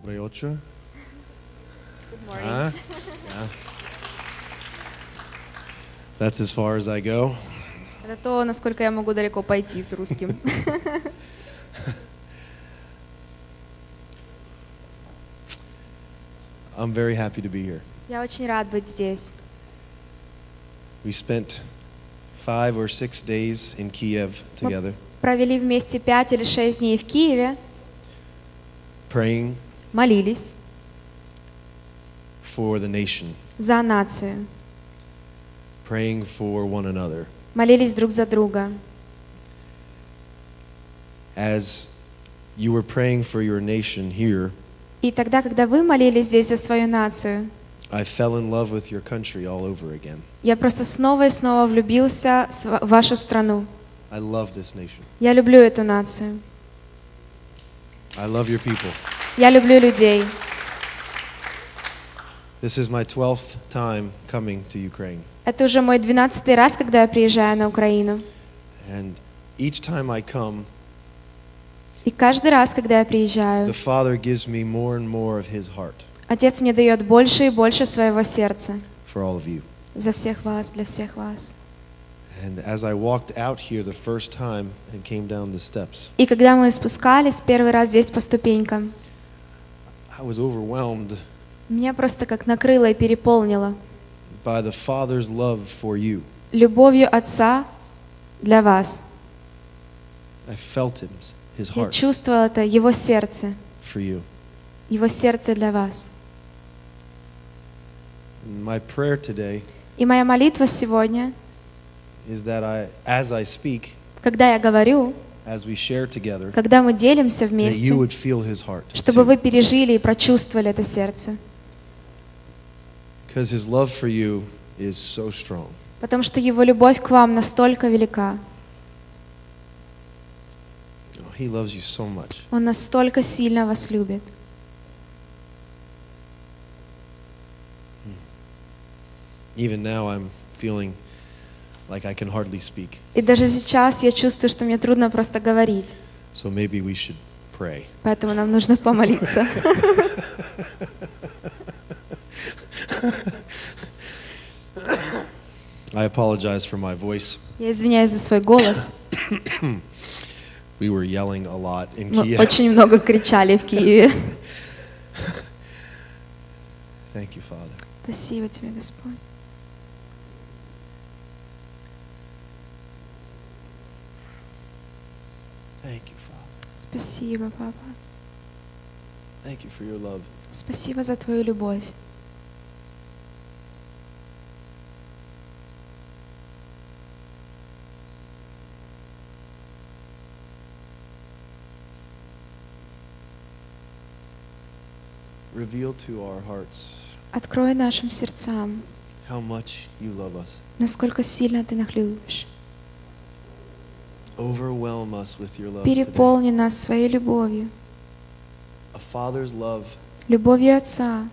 Доброе утро. Good morning. Huh? Yeah. That's as far as I go. Это то, насколько я могу далеко пойти с русским. I'm very happy to be here. Я очень рад быть здесь. We spent five or six days in Kiev together, Провели вместе пять или шесть дней в Киеве, praying молились for the nation, за нацию, praying for one another. молились друг за друга. As you were praying for your nation here, И тогда, когда вы молились здесь за свою нацию, I fell in love with your country all over again. я просто снова и снова влюбился в вашу страну. I love this nation. Я люблю эту нацию. I love your people. Я люблю людей. This is my 12th time coming to Ukraine. Это уже мой двенадцатый раз, когда я приезжаю на Украину. And each time I come, И каждый раз, когда я приезжаю, the Father gives me more and more of His heart Отец мне дает больше и больше своего сердца for all of you. за всех вас, для всех вас. And as I walked out here the first time and came down the steps, И когда мы спускались первый раз здесь по ступенькам, I was overwhelmed меня просто как накрыло и переполнило by the Father's love for you. любовью Отца для вас. I felt Him, His Я heart чувствовала это, Его сердце, for you. Его сердце для вас. And my prayer today И моя молитва сегодня, is that I, as I speak, когда я говорю, as we share together, когда мы делимся вместе, чтобы вы пережили и прочувствовали это сердце. Because His love for you is so strong. Потому что Его любовь к вам настолько велика. Oh. Он настолько сильно вас любит. Even now, I'm feeling like I can hardly speak. И даже сейчас я чувствую, что мне трудно просто говорить. So maybe we should pray. Поэтому нам нужно помолиться. I apologize for my voice. Я извиняюсь за свой голос. We were yelling a lot in Kiev. очень много кричали в Киеве. Thank you, Father. Спасибо тебе, Господь. Thank you, Father. Спасибо, папа. Thank you for your love. Спасибо за твою любовь. Reveal to our hearts Открой нашим сердцам, how much you love us. насколько сильно ты нас любишь. Overwhelm us with your love today. Переполни нас своей любовью, любовью Отца,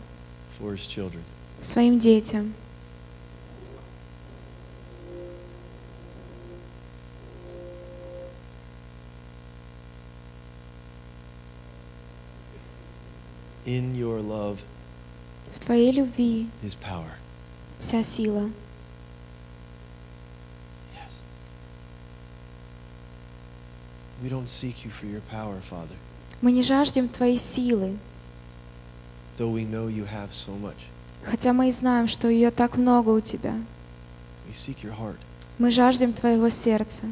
своим детям. In your love В Твоей любви вся сила. Yes. We don't seek you for your power, Father, Мы не жаждем Твоей силы, though we know you have so much. хотя мы и знаем, что ее так много у Тебя. We seek your heart. Мы жаждем Твоего сердца,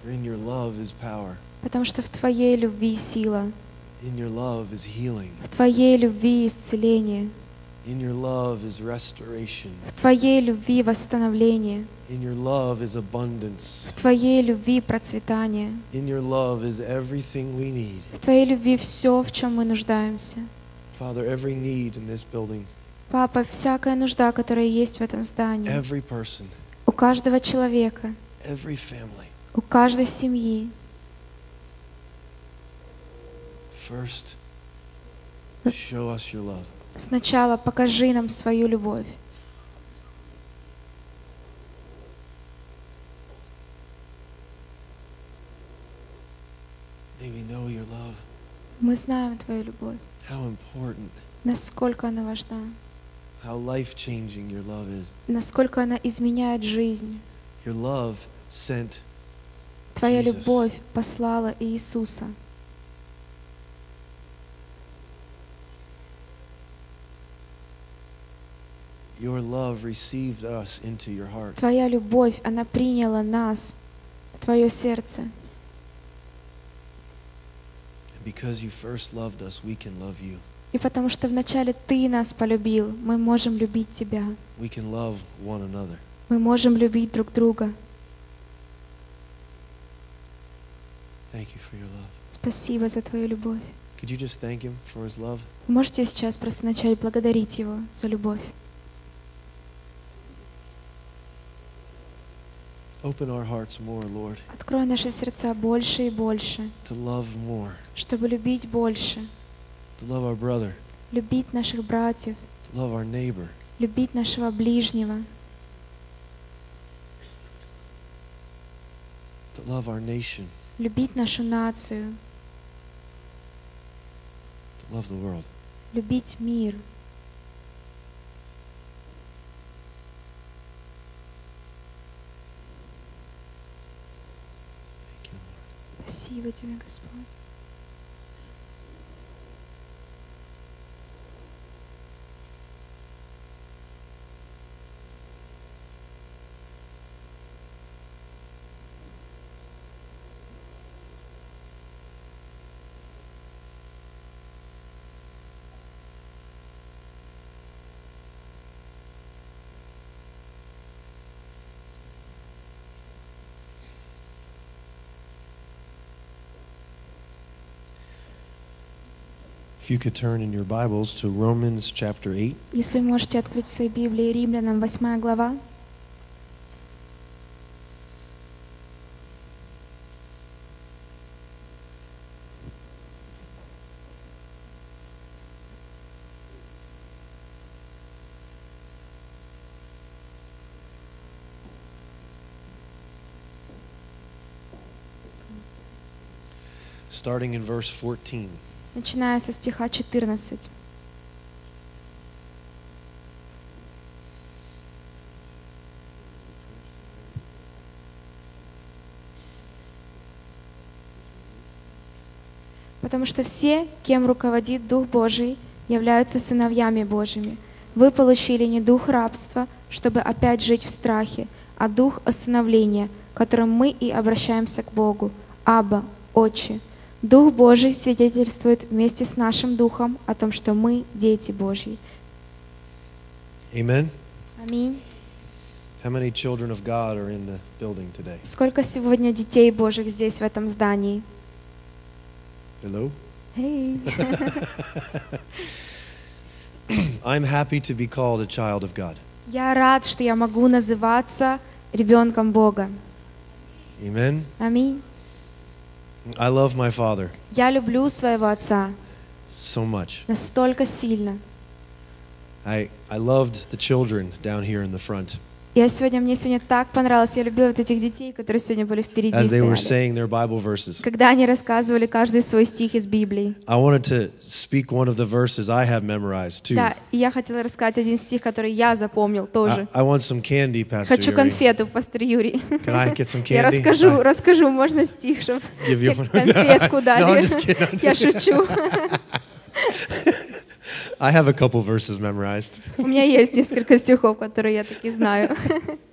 For in your love is power. потому что в Твоей любви сила, In your love is healing. в Твоей любви исцеление, In your love is restoration. в Твоей любви восстановление, In your love is abundance. в Твоей любви процветание, In your love is everything we need. в Твоей любви все, в чем мы нуждаемся. Father, every need in this building, Папа, всякая нужда, которая есть в этом здании, every person, у каждого человека, every family, у каждой семьи, first show us your love. Сначала покажи нам свою любовь. Мы знаем Твою любовь, насколько она важна, насколько она изменяет жизнь. Твоя любовь послала Иисуса. your love received us into your heart. Твоя любовь, она приняла нас в Твое сердце. And because you first loved us, we can love you. И потому что вначале Ты нас полюбил, мы можем любить Тебя. We can love one another. Мы можем любить друг друга. Thank you for your love. Спасибо за Твою любовь. Could you just thank him for his love? Вы можете сейчас просто начать благодарить Его за любовь. Open our hearts more, Lord, Открой наши сердца больше и больше, чтобы любить больше, любить наших братьев, любить нашего ближнего, любить нашу нацию, любить мир. Thank you, Lord. Спасибо Тебе, Господь. If you could turn in your Bibles to Romans chapter 8. Если вы можете открыть в своей Библии Римлянам 8 глава, starting in verse 14. Начиная со стиха 14. Потому что все, кем руководит Дух Божий, являются сыновьями Божьими. Вы получили не дух рабства, чтобы опять жить в страхе, а дух осыновления, которым мы и обращаемся к Богу. Аба, Отче. Дух Божий свидетельствует вместе с нашим духом о том, что мы дети Божьи. Amen. Аминь. How many children of God are in the building today? Сколько сегодня детей Божьих здесь, в этом здании? Hello? Эй. I'm happy to be called a child of God. Я рад, что я могу называться ребенком Бога. Amen. Аминь. I love my father Я люблю своего отца so much. настолько сильно. I, I loved the children down here in the front Я сегодня, мне сегодня так понравилось, я любила вот этих детей, которые сегодня были впереди as they were saying their Bible verses. Когда они рассказывали каждый свой стих из Библии. I wanted to speak one of the verses I have memorized too. Да, и я хотела рассказать один стих, который я запомнил тоже. I want some candy, Pastor Хочу конфету, пастор Юрий. Can I get some candy? Я расскажу, I- расскажу, можно стих, чтобы Give you one. конфетку No, I'm дали. just kidding. I'm Я шучу. I have a couple verses memorized. У меня есть несколько стихов, которые я таки знаю.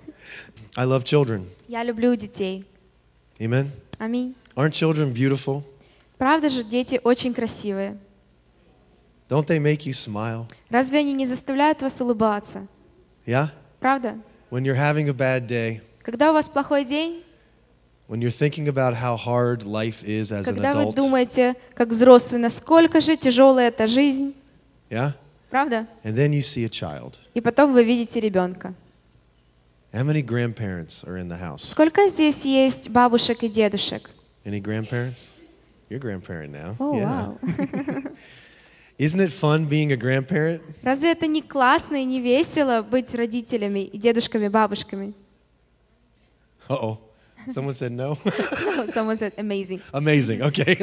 I love children. Я люблю детей. Amen. Аминь. Aren't children beautiful? Правда же, дети очень красивые. Don't they make you smile? Разве они не заставляют вас улыбаться? Yeah? Правда? When you're having a bad day, Когда у вас плохой день, when you're thinking about how hard life is as an когда вы adult. думаете, как взрослый, насколько же тяжелая эта жизнь, Yeah? правда? And then you see a child. И потом вы видите ребенка. How many grandparents are in the house? Сколько здесь есть бабушек и дедушек? Any grandparents? You're a grandparent now. О, yeah. вау. Isn't it fun being a grandparent? Разве это не классно и не весело быть родителями и дедушками, бабушками? Uh-oh. Someone said no? Someone said amazing. Amazing. Okay.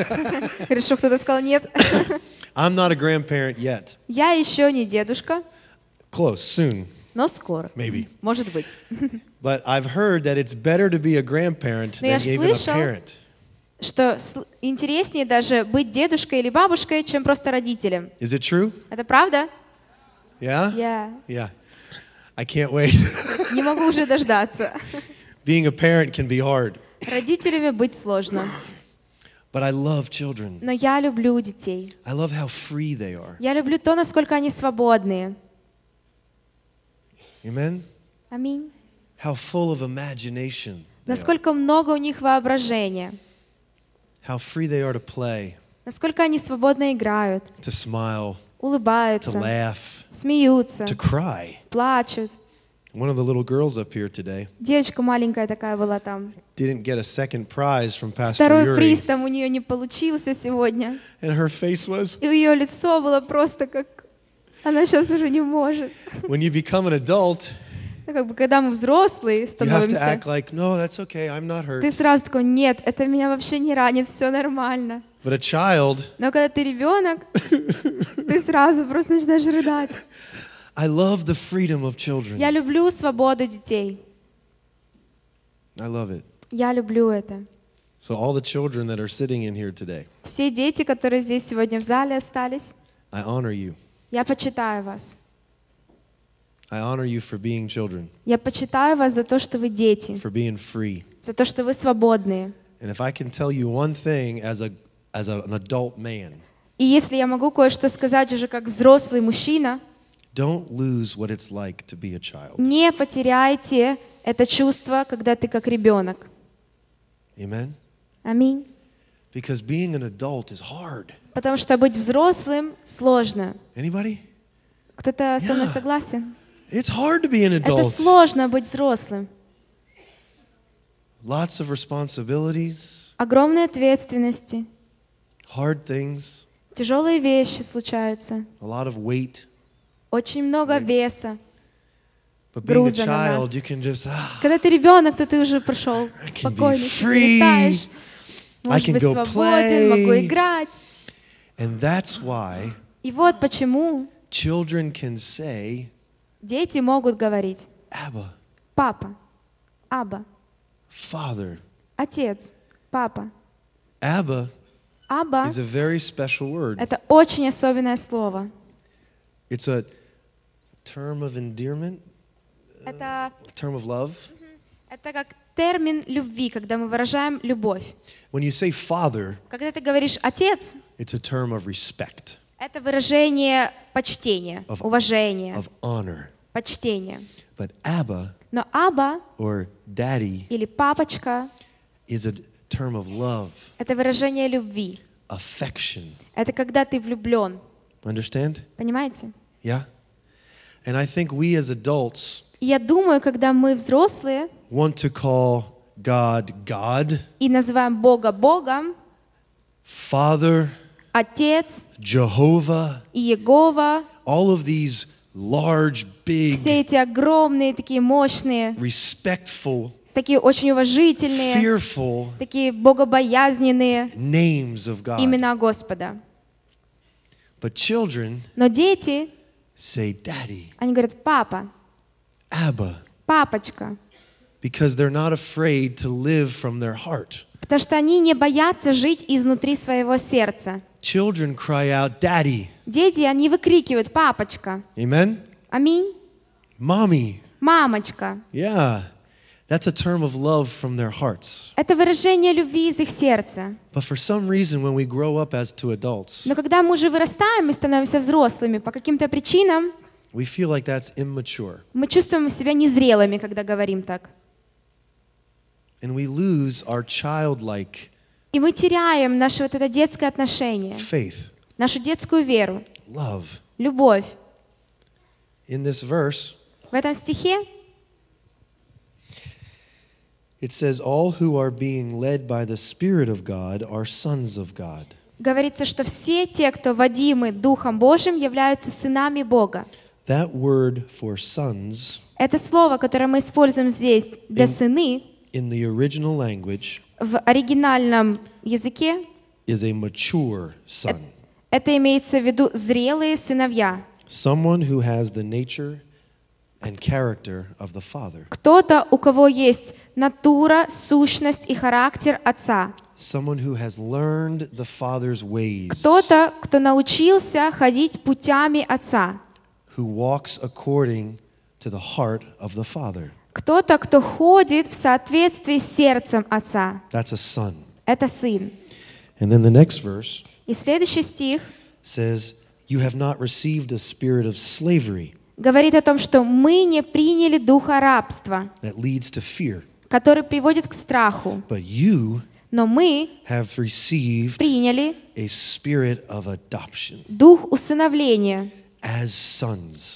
Хорошо, кто-то сказал нет. I'm not a grandparent yet. Я еще не дедушка, Close, soon, но скоро. maybe. Может быть. But I've heard that it's better to be a grandparent than even a parent. Что интереснее даже быть дедушкой или бабушкой, чем просто родителем. Is it true? Это правда? Yeah? Я Yeah. I can't wait. не могу уже дождаться. Being a parent can be hard, Родителями быть сложно. but I love children. Но я люблю детей. I love how free they are. Я люблю то, насколько они свободные. Amen? Аминь. How full of imagination. Насколько много у них воображения. How free they are to play, Насколько они свободно играют, to smile, to улыбаются, laugh, смеются, to cry. плачут. One of the little girls up here today Девочка маленькая такая была там. didn't get a second prize from Pastor Второй приз там у нее не получился сегодня. and her face was, И ее лицо было просто как... Она сейчас уже не может. when you become an adult, Ну, как бы, когда мы взрослые становимся, like, no, okay, ты сразу такой, нет, это меня вообще не ранит, все нормально. But a child, Но когда ты ребенок, ты сразу просто начинаешь рыдать. I love the freedom of children. Я люблю свободу детей. I love it. Я люблю это. So, all the children that are sitting in here today, Все дети, которые здесь сегодня в зале остались, I honor you. я почитаю вас. I honor you for being children, Я почитаю вас за то, что вы дети, for being free. за то, что вы свободные. And if I can tell you one thing as, a, as an adult man, И если я могу кое-что сказать уже как взрослый мужчина, don't lose what it's like to be a child. не потеряйте это чувство, когда ты как ребенок. Amen? Аминь. Because being an adult is hard. Потому что быть взрослым сложно. Anybody? Кто-то со мной Yeah. согласен? It's hard to be an Это adult. сложно быть взрослым. Lots of responsibilities, Огромные ответственности, hard things, тяжелые вещи случаются, a lot of weight. Очень много веса. But being a Груза на child, нас. you can just, ah, Когда ты ребенок, то ты уже прошел спокойно, летаешь, можешь быть свободен, могу play. играть. and that's why И вот почему children can say, дети могут говорить Abba, «папа», «аба», Father. «отец», «папа». Abba «Аба» is a very special word. — это очень особенное слово. It's a term of endearment, Это, a term of love. это как термин любви, когда мы выражаем любовь. When you say father, Когда ты говоришь «отец», it's a term of respect, это выражение почтения, Of- уважения, of honor. почтения. But Abba Но «аба» or daddy или «папочка» is a term of love, — это выражение любви. affection. Это когда ты влюблен. Understand? Понимаете? Yeah? And I think we as adults я думаю, когда мы взрослые want to call God God, и называем Бога Богом, Father, Отец Jehovah, и Егова, all of these large, big, все эти огромные, такие мощные, respectful, такие очень уважительные, fearful такие богобоязненные names of God. имена Господа. But children Но дети, say daddy, они говорят «папа», Abba, «папочка», because they're not afraid to live from their heart. потому что они не боятся жить изнутри своего сердца. Children cry out, Daddy. Дети, они выкрикивают «папочка», Amen? «аминь», Mommy. «мамочка». Yeah. That's a term of love from their hearts. Это выражение любви из их сердца. But for some reason, when we grow up as to adults, Но когда мы уже вырастаем и становимся взрослыми, по каким-то причинам we feel like that's immature. мы чувствуем себя незрелыми, когда говорим так. And we lose our childlike И мы теряем наше вот это детское отношение, faith, нашу детскую веру, love. любовь. In this verse, В этом стихе it says, All who are being led by the Spirit of God are sons of God. говорится, что все те, кто водимы Духом Божьим, являются сынами Бога. That word for sons Это слово, которое мы используем здесь для In- сыны, in the original language в оригинальном языке is a mature son, это имеется в виду зрелые сыновья. someone who has the nature Кто-то, у кого есть натура, сущность и характер отца. someone who has learned the father's ways, Кто-то, кто научился ходить путями отца. who walks according to the heart of the father. Кто-то, кто ходит в соответствии с сердцем отца. That's a son. Это сын. And then the next verse И следующий стих says, You have not received a spirit of slavery Говорит о том, что мы не приняли духа рабства, который приводит к страху, но мы приняли дух усыновления,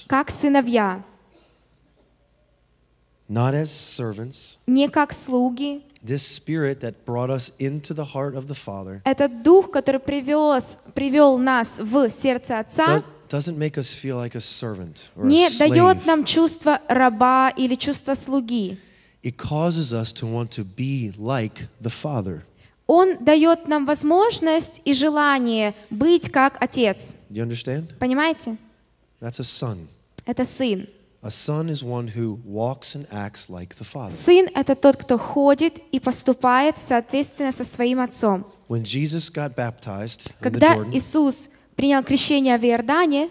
как сыновья, не как слуги. This spirit that brought us into the heart of the Father Этот дух, который привез, привел нас в сердце Отца, do- doesn't make us feel like a servant or a не дает slave. нам чувство раба или чувство слуги. It causes us to want to be like the Father. Он дает нам возможность и желание быть как Отец. Do you understand? Понимаете? That's a son. Это сын. A son is one who walks and acts like the Father. Сын — это тот, кто ходит и поступает соответственно со своим отцом. When Jesus got baptized in the Когда Jordan Иисус принял крещение в Иордане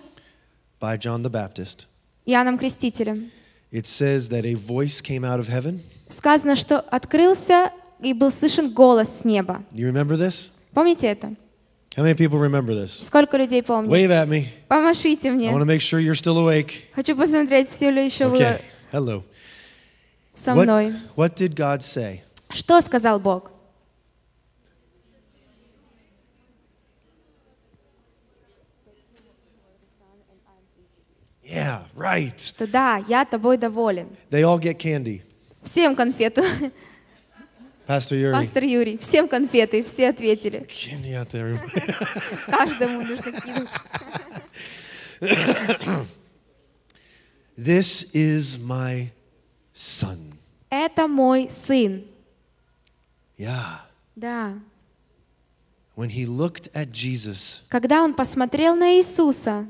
by John the Baptist, Иоанном Крестителем, it says that a voice came out of heaven. сказано, что открылся и был слышен голос с неба. You remember this? Помните это? How many people remember this? Сколько людей помнят? Wave at me. Помашите I мне. want to make sure you're still awake. Хочу посмотреть, все ли еще вы Okay. Hello. со What, мной. what did God say? Что сказал Бог? Yeah, right. Что да, я тобой доволен. They all get candy. Всем конфету. Pastor Yuri. Пастор Юрий, всем конфеты, все ответили. Candy out there. Каждому нужно кинуть. this is my son. Это мой сын. Yeah. Да. When he looked at Jesus Когда он посмотрел на Иисуса,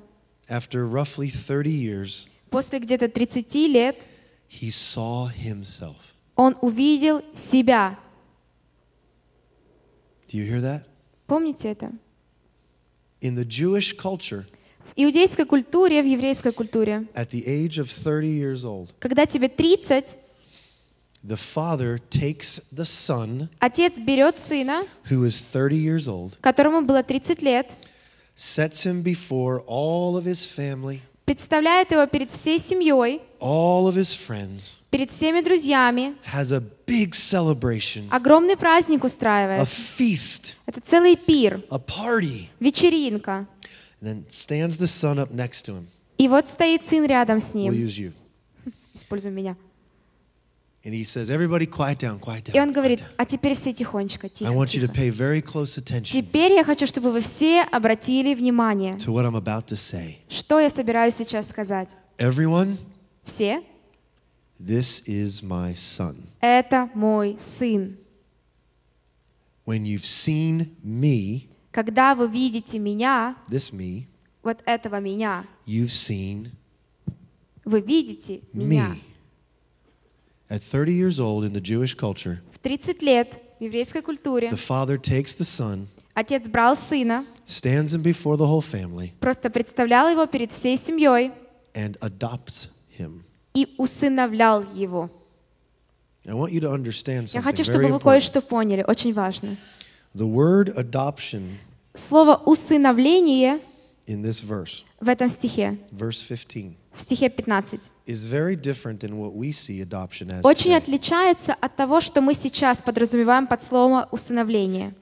after roughly 30 years, после где-то 30 лет, he saw himself. он увидел себя. Do you hear that? Помните это? In the Jewish culture, В иудейской культуре, в еврейской культуре, at the age of 30 years old, когда тебе 30, the father takes the son отец берет сына, who is 30 years old, которому было 30 лет, sets him before all of his family, представляет его перед всей семьей, all of his friends, перед всеми друзьями, has a big celebration, огромный праздник a устраивает. feast, Это целый пир, a party, вечеринка. and then stands the son up next to him. И вот стоит сын рядом с We'll ним. use you. Используем меня. And he says, Everybody quiet down, quiet И он down. говорит, down. а теперь все тихонечко, I тихо, want you to тихо. pay very close attention Теперь я хочу, чтобы вы все обратили внимание, to what I'm about to say. что я собираюсь сейчас сказать. Everyone, Все, this is my son. это мой сын. When you've seen me, Когда вы видите меня, this me, вот этого меня, you've seen вы видите меня. At 30 years old in the Jewish culture, В 30 лет в еврейской культуре the father takes the son, отец брал сына, stands him before the whole family, просто представлял его перед всей семьей and adopts him. и усыновлял его. I want you to understand Я something хочу, very чтобы вы кое-что поняли, очень важно. The word adoption Слово «усыновление» in this verse, в этом стихе, verse 15, в стихе 15, очень отличается от того, что мы сейчас подразумеваем под словом «усыновление».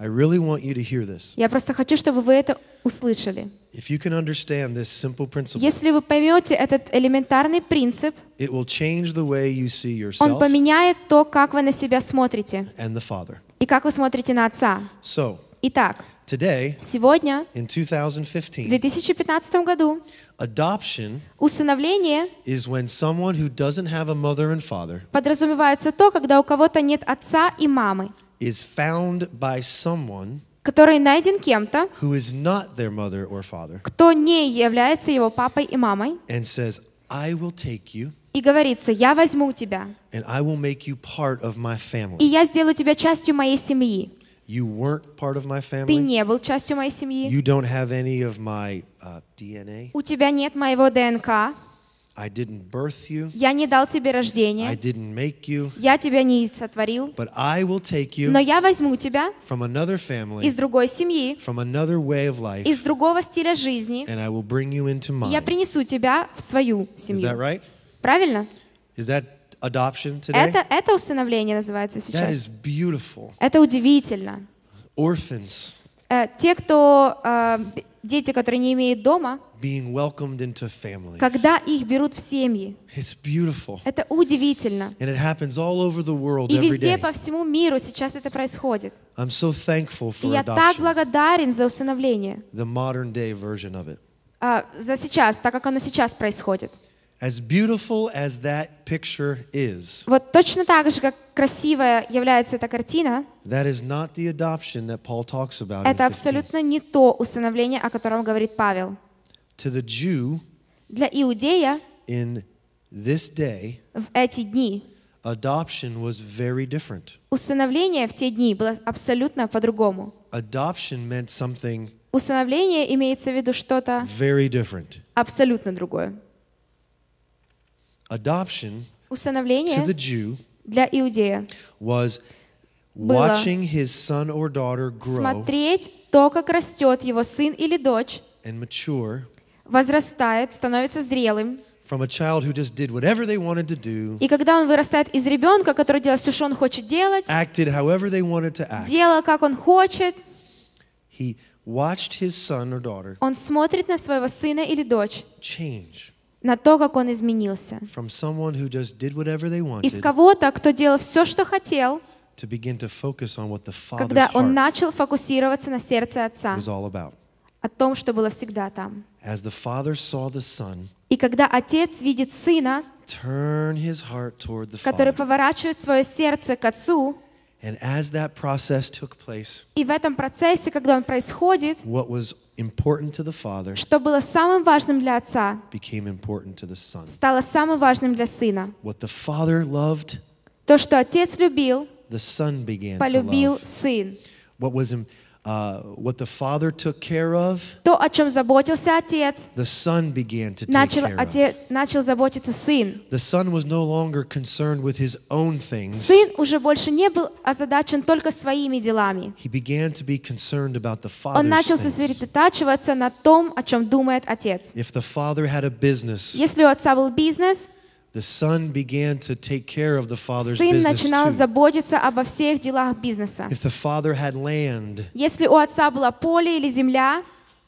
Я просто хочу, чтобы вы это услышали. If you can understand this simple principle, Если вы поймете этот элементарный принцип, it will change the way you see он поменяет то, как вы на себя смотрите and the Father. и как вы смотрите на Отца. So, Итак, Today, Сегодня, in в 2015, 2015 году, adoption усыновление is when someone who doesn't have a mother and father подразумевается то, когда у кого-то нет отца и мамы, is found by someone который найден кем-то, who is not their mother or father кто не является его папой и мамой, says, you и говорится, я возьму тебя, и я сделаю тебя частью моей семьи. You weren't part of my Ты family. не был частью моей семьи, You don't have any of my uh, DNA. у тебя нет моего ДНК, I didn't birth you. я не дал тебе I рождения, didn't make you. я тебя не сотворил, But I will take но you я возьму тебя from another family, из другой семьи, from another way of life, из другого стиля жизни, and I will bring you into и я mine. принесу тебя в свою Is that семью. right? Правильно? Is that adoption today? Это, это усыновление называется That сейчас. is beautiful. Это удивительно. Orphans Э, Те, кто, э, дети, которые не имеют дома, being welcomed into families. когда их берут в семьи, It's beautiful. это удивительно. And it happens all over the world И every везде day. по всему миру сейчас это происходит. I'm so thankful И for я так adoption, благодарен за усыновление, the modern day version of it. а, за сейчас, так как оно сейчас происходит. As beautiful as that picture is, Вот точно так же, как красивая является эта картина, that is not the adoption that Paul talks about это 15. абсолютно не то усыновление, о котором говорит Павел. To the Jew Для иудея in this day, в эти дни adoption was very different. усыновление в те дни было абсолютно по-другому. Adoption meant something Усыновление имеется в виду что-то абсолютно другое. Adoption to the Jew для иудея. was watching his son or daughter grow смотреть то, как растет его сын или дочь, and mature возрастает, становится зрелым. from a child who just did whatever they wanted to do, И когда он вырастает из ребенка, который делает все, что он хочет делать, acted however they wanted to act, делал, как он хочет, he watched his son or daughter он смотрит на своего сына или дочь, change на то, как он изменился. Из кого-то, кто делал все, что хотел, когда он начал фокусироваться на сердце отца, о том, что было всегда там. И когда отец видит сына, который поворачивает свое сердце к отцу, and as that process took place, и в этом процессе, когда он происходит, what was important to the Father что было самым важным для отца, became important to the Son. стало самым важным для сына. What the Father loved, То, что отец любил, the Son began to полюбил love. сын. What was im- uh, what the Father took care of, То, о чем заботился отец, the Son began to take начал, care of. отец, начал заботиться сын. The Son was no longer concerned with his own things. Сын уже больше не был озадачен только своими делами. He began to be concerned about the Он Father's начал things. сосредотачиваться на том, о чем думает отец. If the Father had a business, Если у отца был бизнес, the Son began to take care of the Father's сын business начинал too. заботиться обо всех делах бизнеса. If the Father had land, Если у отца было поле или земля,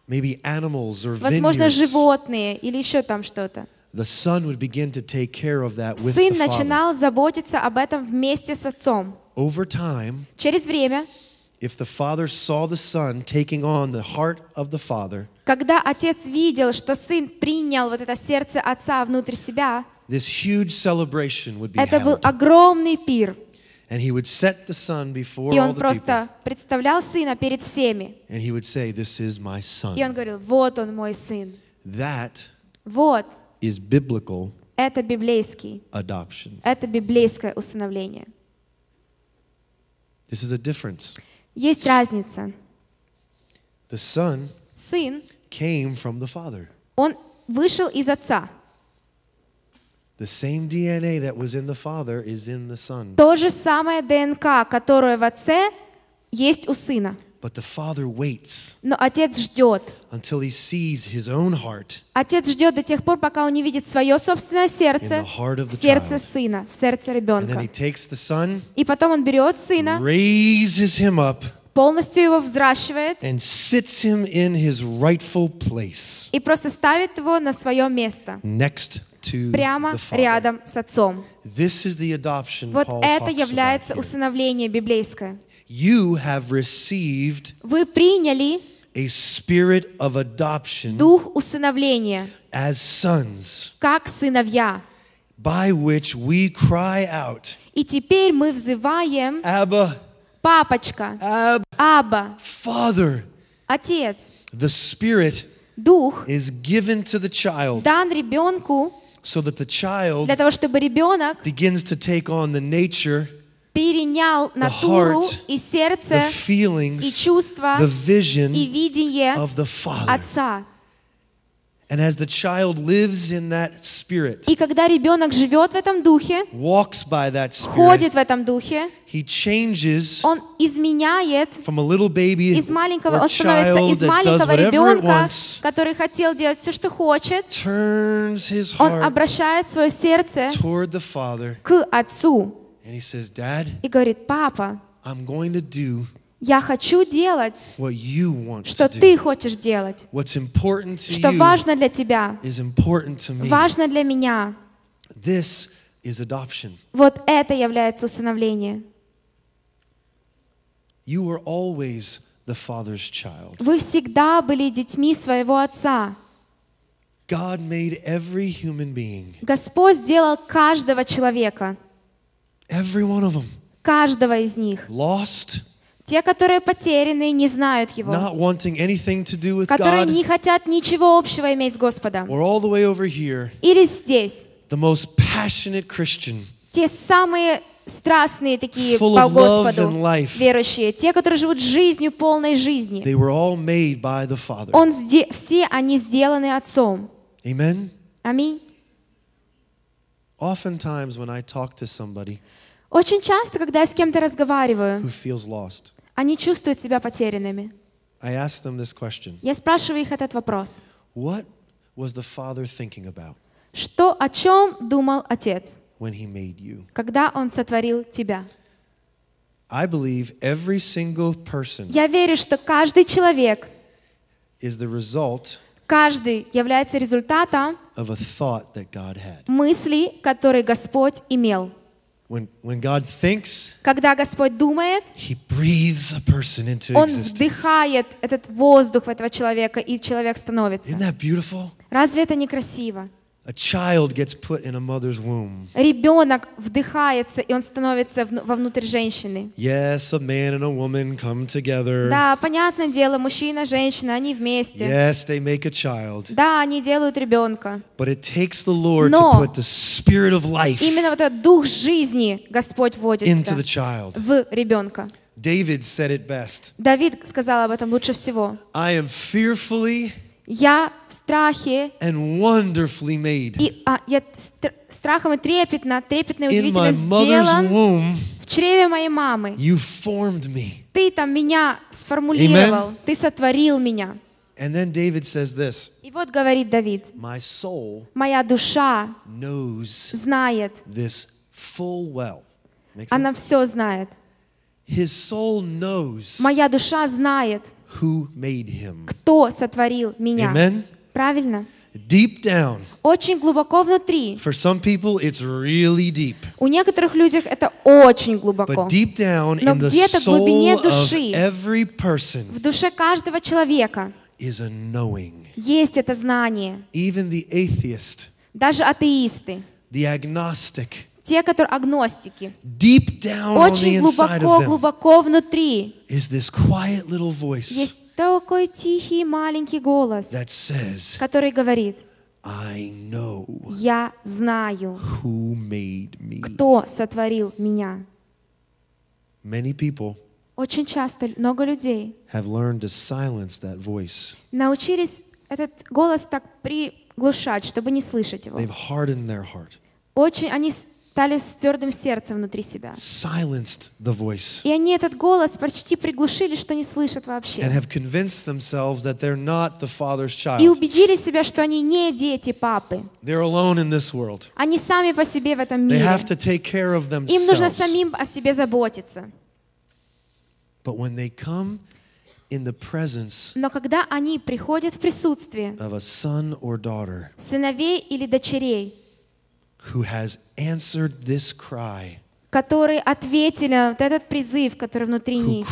maybe animals or возможно, животные или еще там что-то, the Son would begin to take care of that with сын the Father. начинал заботиться об этом вместе с отцом. Over time, Через время, if the Father saw the Son taking on the heart of the Father, когда отец видел, что сын принял вот это сердце отца внутрь себя, this huge celebration would be это был held. огромный пир. And he would set the Son before И all он the people. просто представлял сына перед всеми. And he would say, This is my son. И он говорил, вот он мой сын. That Вот, is biblical это библейский, adoption. это библейское усыновление. This is a difference. Есть разница. The Son Сын, came from the Father. он вышел из отца. То же самое ДНК, которое в отце, есть у сына. But the Father waits Но отец ждет. until he sees his own heart Отец ждет до тех пор, пока он не видит свое собственное сердце In the heart of в сердце сына, в сердце and then ребенка. he takes the Son, И потом он берет сына, raises him up, полностью его взращивает and sits him in his rightful place и просто ставит его на свое место, next прямо рядом с отцом. This is the adoption Вот это является усыновление библейское. you have received вы приняли a spirit of adoption дух усыновления, as sons, как сыновья. by which we cry out, И теперь мы взываем, Abba, папочка, Ab, Аба, Father. Отец. The Spirit Дух is given to the child дан ребенку so that the child для того, чтобы ребенок begins to take on the nature, перенял натуру heart, и the сердце, и feelings, чувства, the vision и видение of the Father. Отца. And as the child lives in that Spirit, И когда ребенок живет в этом духе, walks by that Spirit, ходит в этом духе, he changes он изменяет from a little baby из маленького, or он становится child из that does маленького whatever it ребенка, wants, который хотел делать все, что хочет, turns his он heart обращает свое сердце toward the Father, к Отцу and he says, Dad, и говорит, папа, I'm going to do я хочу делать, что ты хочешь делать, что важно для тебя, важно для меня. Вот это является усыновление. Вы всегда были детьми своего Отца. Господь сделал каждого человека, каждого из них. lost, Те, которые потеряны, не знают Его, not wanting anything to do with которые God, не хотят ничего общего иметь с Господом. or all the way over here, Или здесь, the most passionate Christian, те самые страстные такие Full по Господу верующие, те, которые живут жизнью полной жизни. Он, все они сделаны Отцом. Amen? Аминь. Oftentimes, when I talk to somebody Очень часто, когда я с кем-то разговариваю, who feels lost, они чувствуют себя потерянными. I ask them this question Я спрашиваю их этот вопрос. What was the Father thinking about Что, о чем думал Отец, when He made you? когда Он сотворил тебя? I believe every single person Я верю, что каждый человек, is the result каждый является результатом мысли, которые Господь имел. When, when God thinks, Когда Господь думает, He breathes a person into Он existence. вдыхает этот воздух в этого человека, и человек становится. Isn't that beautiful? Разве это не красиво? A child gets put in a mother's womb. Ребенок вдыхается, и он становится вну- вовнутрь женщины. Yes, a man and a woman come together. Да, понятное дело, мужчина, женщина, они вместе. Yes, they make a child. Да, они делают ребенка. But it takes the Lord Но to put the spirit of life Именно вот этот дух жизни Господь вводит into туда, the child. в ребенка. David said it best Давид сказал об этом лучше всего. I am fearfully Я в страхе, and wonderfully made. и а, я стр- страхом и трепетно, трепетно и In удивительно my mother's сделан womb, в чреве моей мамы. you formed me. Ты там меня сформулировал, ты сотворил меня. And then David says this И вот говорит Давид, My soul моя душа knows знает, this full well. Make sense? она все знает. His soul knows Моя душа знает, who made him. кто сотворил меня. Amen? Правильно? Deep down. Очень глубоко внутри. For some people, it's really deep. У некоторых людей это очень глубоко. But deep down Но in the где-то в глубине soul of души, every person В душе каждого человека is a knowing. есть это знание. Even the atheist, Даже атеисты, the agnostic, те, которые агностики, deep down очень them глубоко-глубоко внутри is this quiet little voice есть такой тихий маленький голос, that says, который говорит, I know я знаю, who made me. кто сотворил меня. Many people Очень часто много людей have learned to silence that voice. научились этот голос так приглушать, чтобы не слышать его. They've hardened their heart, Очень они стали с твердым сердцем внутри себя. silenced the voice, И они этот голос почти приглушили, что не слышат and вообще. have convinced themselves that they're not the Father's И убедили себя, что они не дети папы. They're alone in this world. Они сами по себе в этом They мире. have to take care of Им нужно самим о себе заботиться. But when they come in the presence Но когда они приходят в присутствие of a son or daughter сыновей или дочерей, who has answered this cry, которые ответили на вот этот призыв, который внутри них.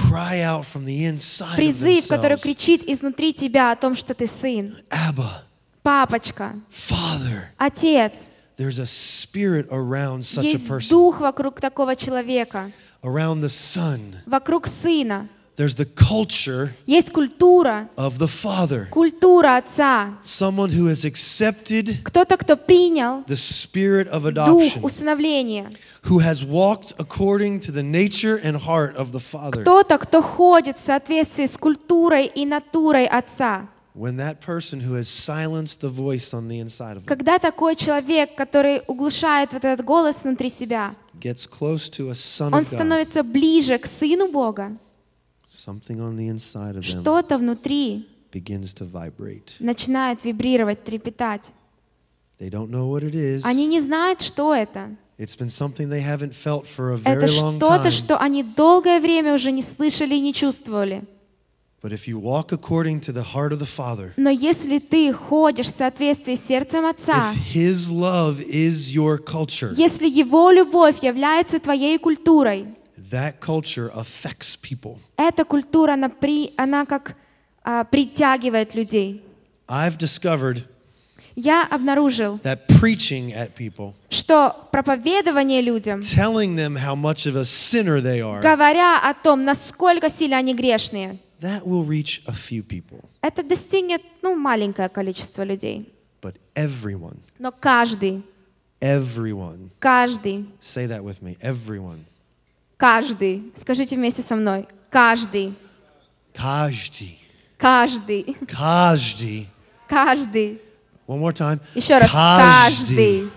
Призыв, который кричит изнутри тебя о том, что ты сын, Abba, папочка, Father. отец. There's a spirit around such a Есть person, дух вокруг такого человека, around the Son. вокруг сына. There's the culture Есть культура, of the Father. культура отца. Someone who has accepted Кто-то, кто принял the spirit of дух adoption, усыновления. who has walked according to the nature and heart of the Father. Кто-то, кто ходит в соответствии с культурой и натурой отца. When that person who has silenced the voice on the inside of them Когда такой человек, который углушает вот этот голос внутри себя, gets close to a son он of God, становится ближе к Сыну Бога, что-то внутри begins to vibrate. начинает вибрировать, трепетать. They don't know what it is. Они не знают, что это. It's been something they haven't felt for a Это very long что-то, time. что они долгое время уже не слышали и не чувствовали. But if you walk according to the heart of the Father, Но если ты ходишь в соответствии с сердцем Отца, если Его любовь является твоей культурой, that culture affects people. эта культура, она, при, она как а, притягивает людей. I've discovered Я обнаружил, that preaching at people, что проповедование людям, telling them how much of a sinner they are, говоря о том, насколько сильно они грешные, that will reach a few people. это достигнет ну, маленькое количество людей. But everyone, Но каждый, everyone, каждый, say that with me, everyone, каждый, скажите вместе со мной, каждый, каждый, каждый, каждый, каждый, one more time, еще раз, каждый,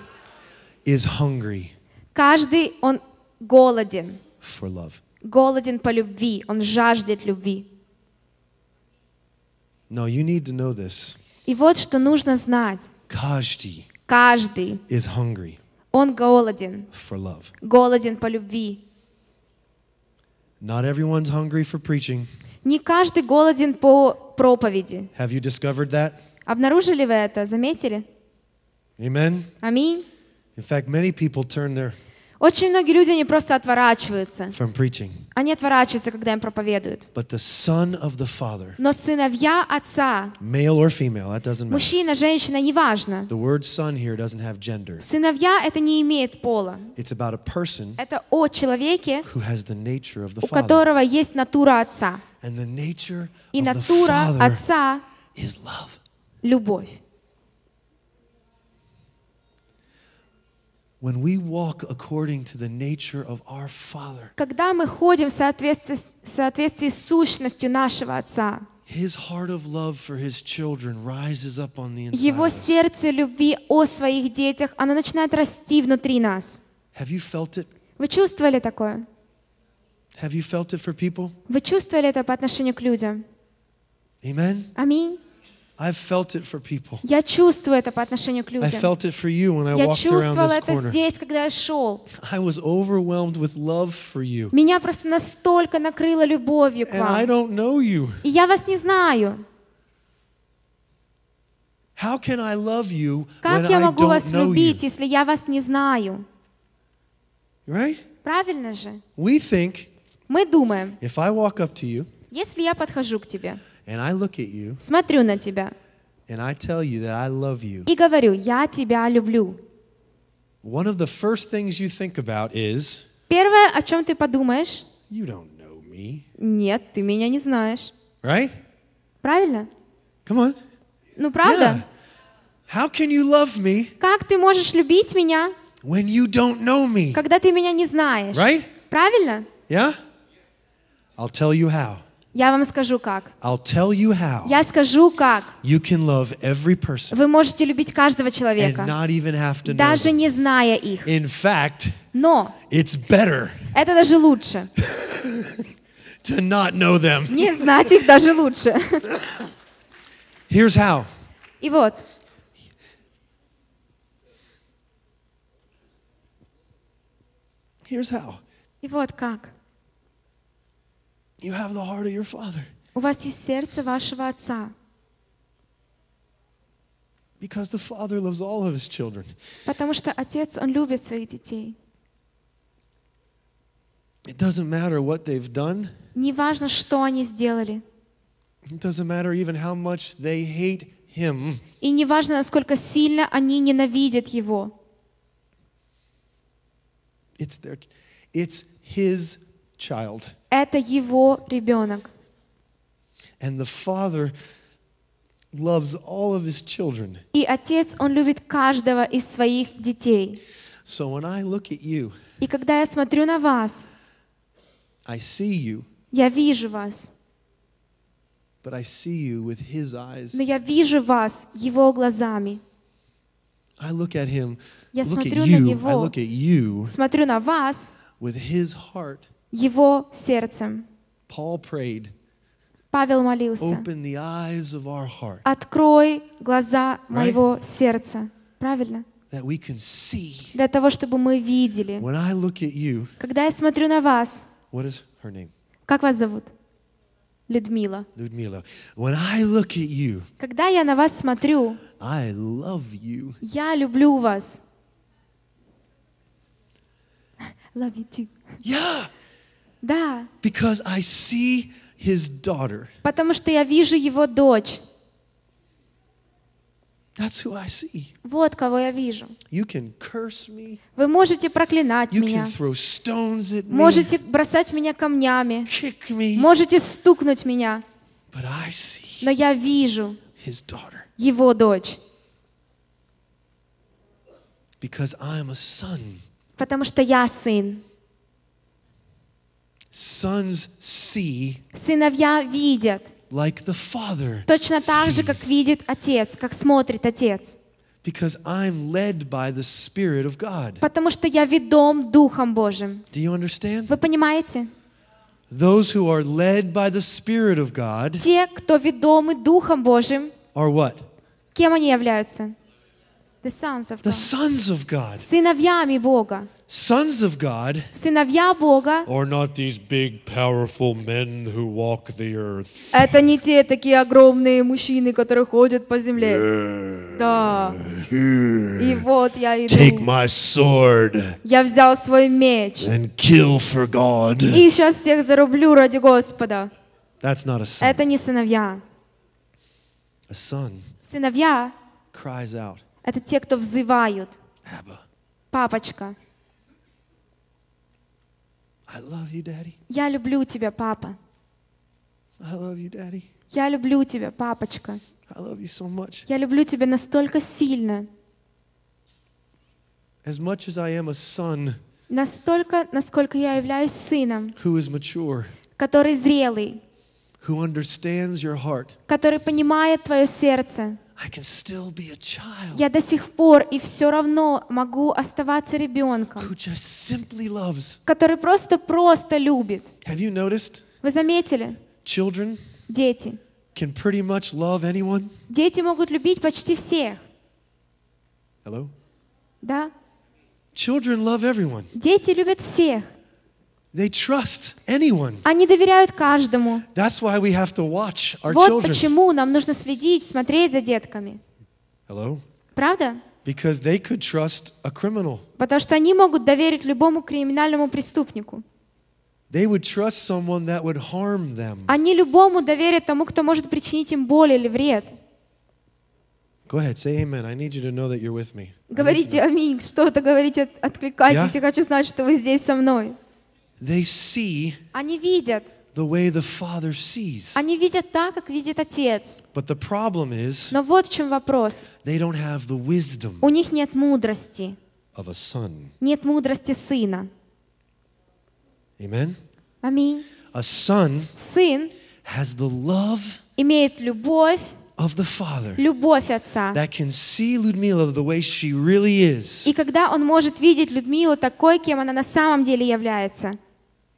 is hungry каждый, он голоден, for love. голоден по любви, он жаждет любви. No, you need to know this. И вот что нужно знать. Каждый Каждый, is hungry он голоден, for love. голоден по любви. Not everyone's hungry for preaching. Не каждый голоден по проповеди. Have you discovered that? Обнаружили вы это? Заметили? Amen? Аминь. In fact, many people turn their Очень многие люди, они просто отворачиваются. from preaching. Они отворачиваются, когда им проповедуют. But the Son of the Father, Но сыновья отца, male or female, that doesn't matter. мужчина, женщина, неважно. The word son here doesn't have gender. Сыновья это не имеет пола. It's about a person Это о человеке, who has the nature of the у Father. которого есть натура отца. And the nature И of the натура Father отца is love. — любовь. When we walk according to the nature of our Father, Когда мы ходим в соответствии, с- в соответствии с сущностью нашего Отца, His heart of love for His children rises up on the inside. Его of us. сердце любви о своих детях, оно начинает расти внутри нас. Have you felt it? Вы чувствовали такое? Have you felt it for people? Вы чувствовали это по отношению к людям? Amen? Аминь. I've felt it for people. Я чувствую это по отношению к I людям. felt it for you when I Я walked around this это corner. здесь, когда я шел. I was overwhelmed with love for you. Меня просто настолько накрыло любовью к And I вам. don't know you. И я вас не знаю. How can I love you when Как я I могу don't вас you? любить, если я вас не знаю? Right? Правильно же? We think Мы думаем, if I walk up to you если я подхожу к тебе, and I look at you смотрю на тебя and I tell you that I love you, и говорю, я тебя люблю. one of the first things you think about is, Первое, о чем ты подумаешь, you don't know me. нет, ты меня не знаешь. Right? Правильно? Come on. Ну правда? Yeah. How can you love me Как ты можешь любить меня, when you don't know me? когда ты меня не знаешь? Right? Правильно? Yeah? I'll tell you how. Я вам скажу как. I'll tell you how Я скажу как. you can love every person Вы можете любить каждого and человека, not even have to know даже them. не зная их. In fact, Но it's better это даже лучше. to not know them. Не знать их даже лучше. Here's how. И вот, Here's how. и вот как. You have the heart of your father У вас есть сердце вашего Отца, because the father loves all of his children. потому что Отец, Он любит своих детей. It doesn't matter what they've done. Неважно, что они сделали. It doesn't matter even how much they hate him. И неважно, насколько сильно они ненавидят его. It's their it's his child. Это его ребенок. And the father loves all of his children. И отец, он любит каждого из своих детей. So when I look at you, И когда я смотрю на вас, I see you, я вижу вас, but I see you with his eyes. но я вижу вас его глазами. I look at him, Я look at смотрю на you, I него, look at you смотрю на вас with his heart. Его сердцем. Paul prayed, Павел молился. open the eyes of our heart Открой глаза моего сердца. Правильно? that we can see. Для того, чтобы мы видели. When I look at you, Когда я смотрю на вас, what is her name? как вас зовут? Людмила. Ludmila. When I look at you, Когда я на вас смотрю, I love you. я люблю вас. Love you too. Yeah, Да, because I see his daughter. потому что я вижу его дочь. That's who I see. Вот кого я вижу. You can curse me. Вы можете проклинать You меня, can throw stones at me. можете бросать меня камнями, kick me. можете стукнуть меня, But I see но я вижу his daughter его дочь, because I am a son. потому что я сын. Sons see Сыновья видят like the father точно так же, как видит отец, как смотрит отец. because I'm led by the Spirit of God. Потому что я ведом Духом Божьим. Do you understand? Вы понимаете? Those who are led by the Spirit of God Те, кто ведомы Духом Божьим, are what? кем они являются? The sons of The God. sons of God. Сыновьями Бога. Sons of God Сыновья Бога Or not these big, powerful men who walk the earth. Это не те такие огромные мужчины, которые ходят по земле. Да. И вот я Take иду. my sword Я взял свой меч. and kill for God. И сейчас всех зарублю ради Господа. That's not a son. Это не сыновья. A son Сыновья cries out, — это те, кто взывают. Abba, Папочка, I love you, Daddy. я люблю тебя, папа. I love you, Daddy. Я люблю тебя, папочка. I love you so much. Я люблю тебя настолько сильно, As much as I am a son настолько, насколько я являюсь сыном, who is mature, который зрелый, who understands your heart, который понимает твое сердце. I can still be a child Я до сих пор и все равно могу оставаться ребенком, который просто-просто любит. Вы заметили? Дети. can pretty much love anyone. Дети могут любить почти всех, Hello? да? Children love everyone. Дети любят всех. They trust anyone. Они доверяют каждому. That's why we have to watch our Вот children. почему нам нужно следить, смотреть за детками. Hello? Правда? Because they could trust a criminal. Потому что они могут доверить любому криминальному преступнику. They would trust someone that would harm them. Они любому доверят тому, кто может причинить им боль или вред. Go ahead, say amen. I need you to know that you're with me. I need you to Говорите аминь, что-то говорите, откликайтесь, я хочу знать, что вы здесь со мной. They see Они видят, the way the Father sees. они видят так, как видит Отец. But the problem is Но вот в чем вопрос. they don't have the wisdom У них нет мудрости. of a son. Нет мудрости сына. Amen? Аминь. A son Сын has the love имеет любовь, of the Father любовь Отца. that can see Ludmila the way she really is, И когда он может видеть Людмилу такой, кем она на самом деле является.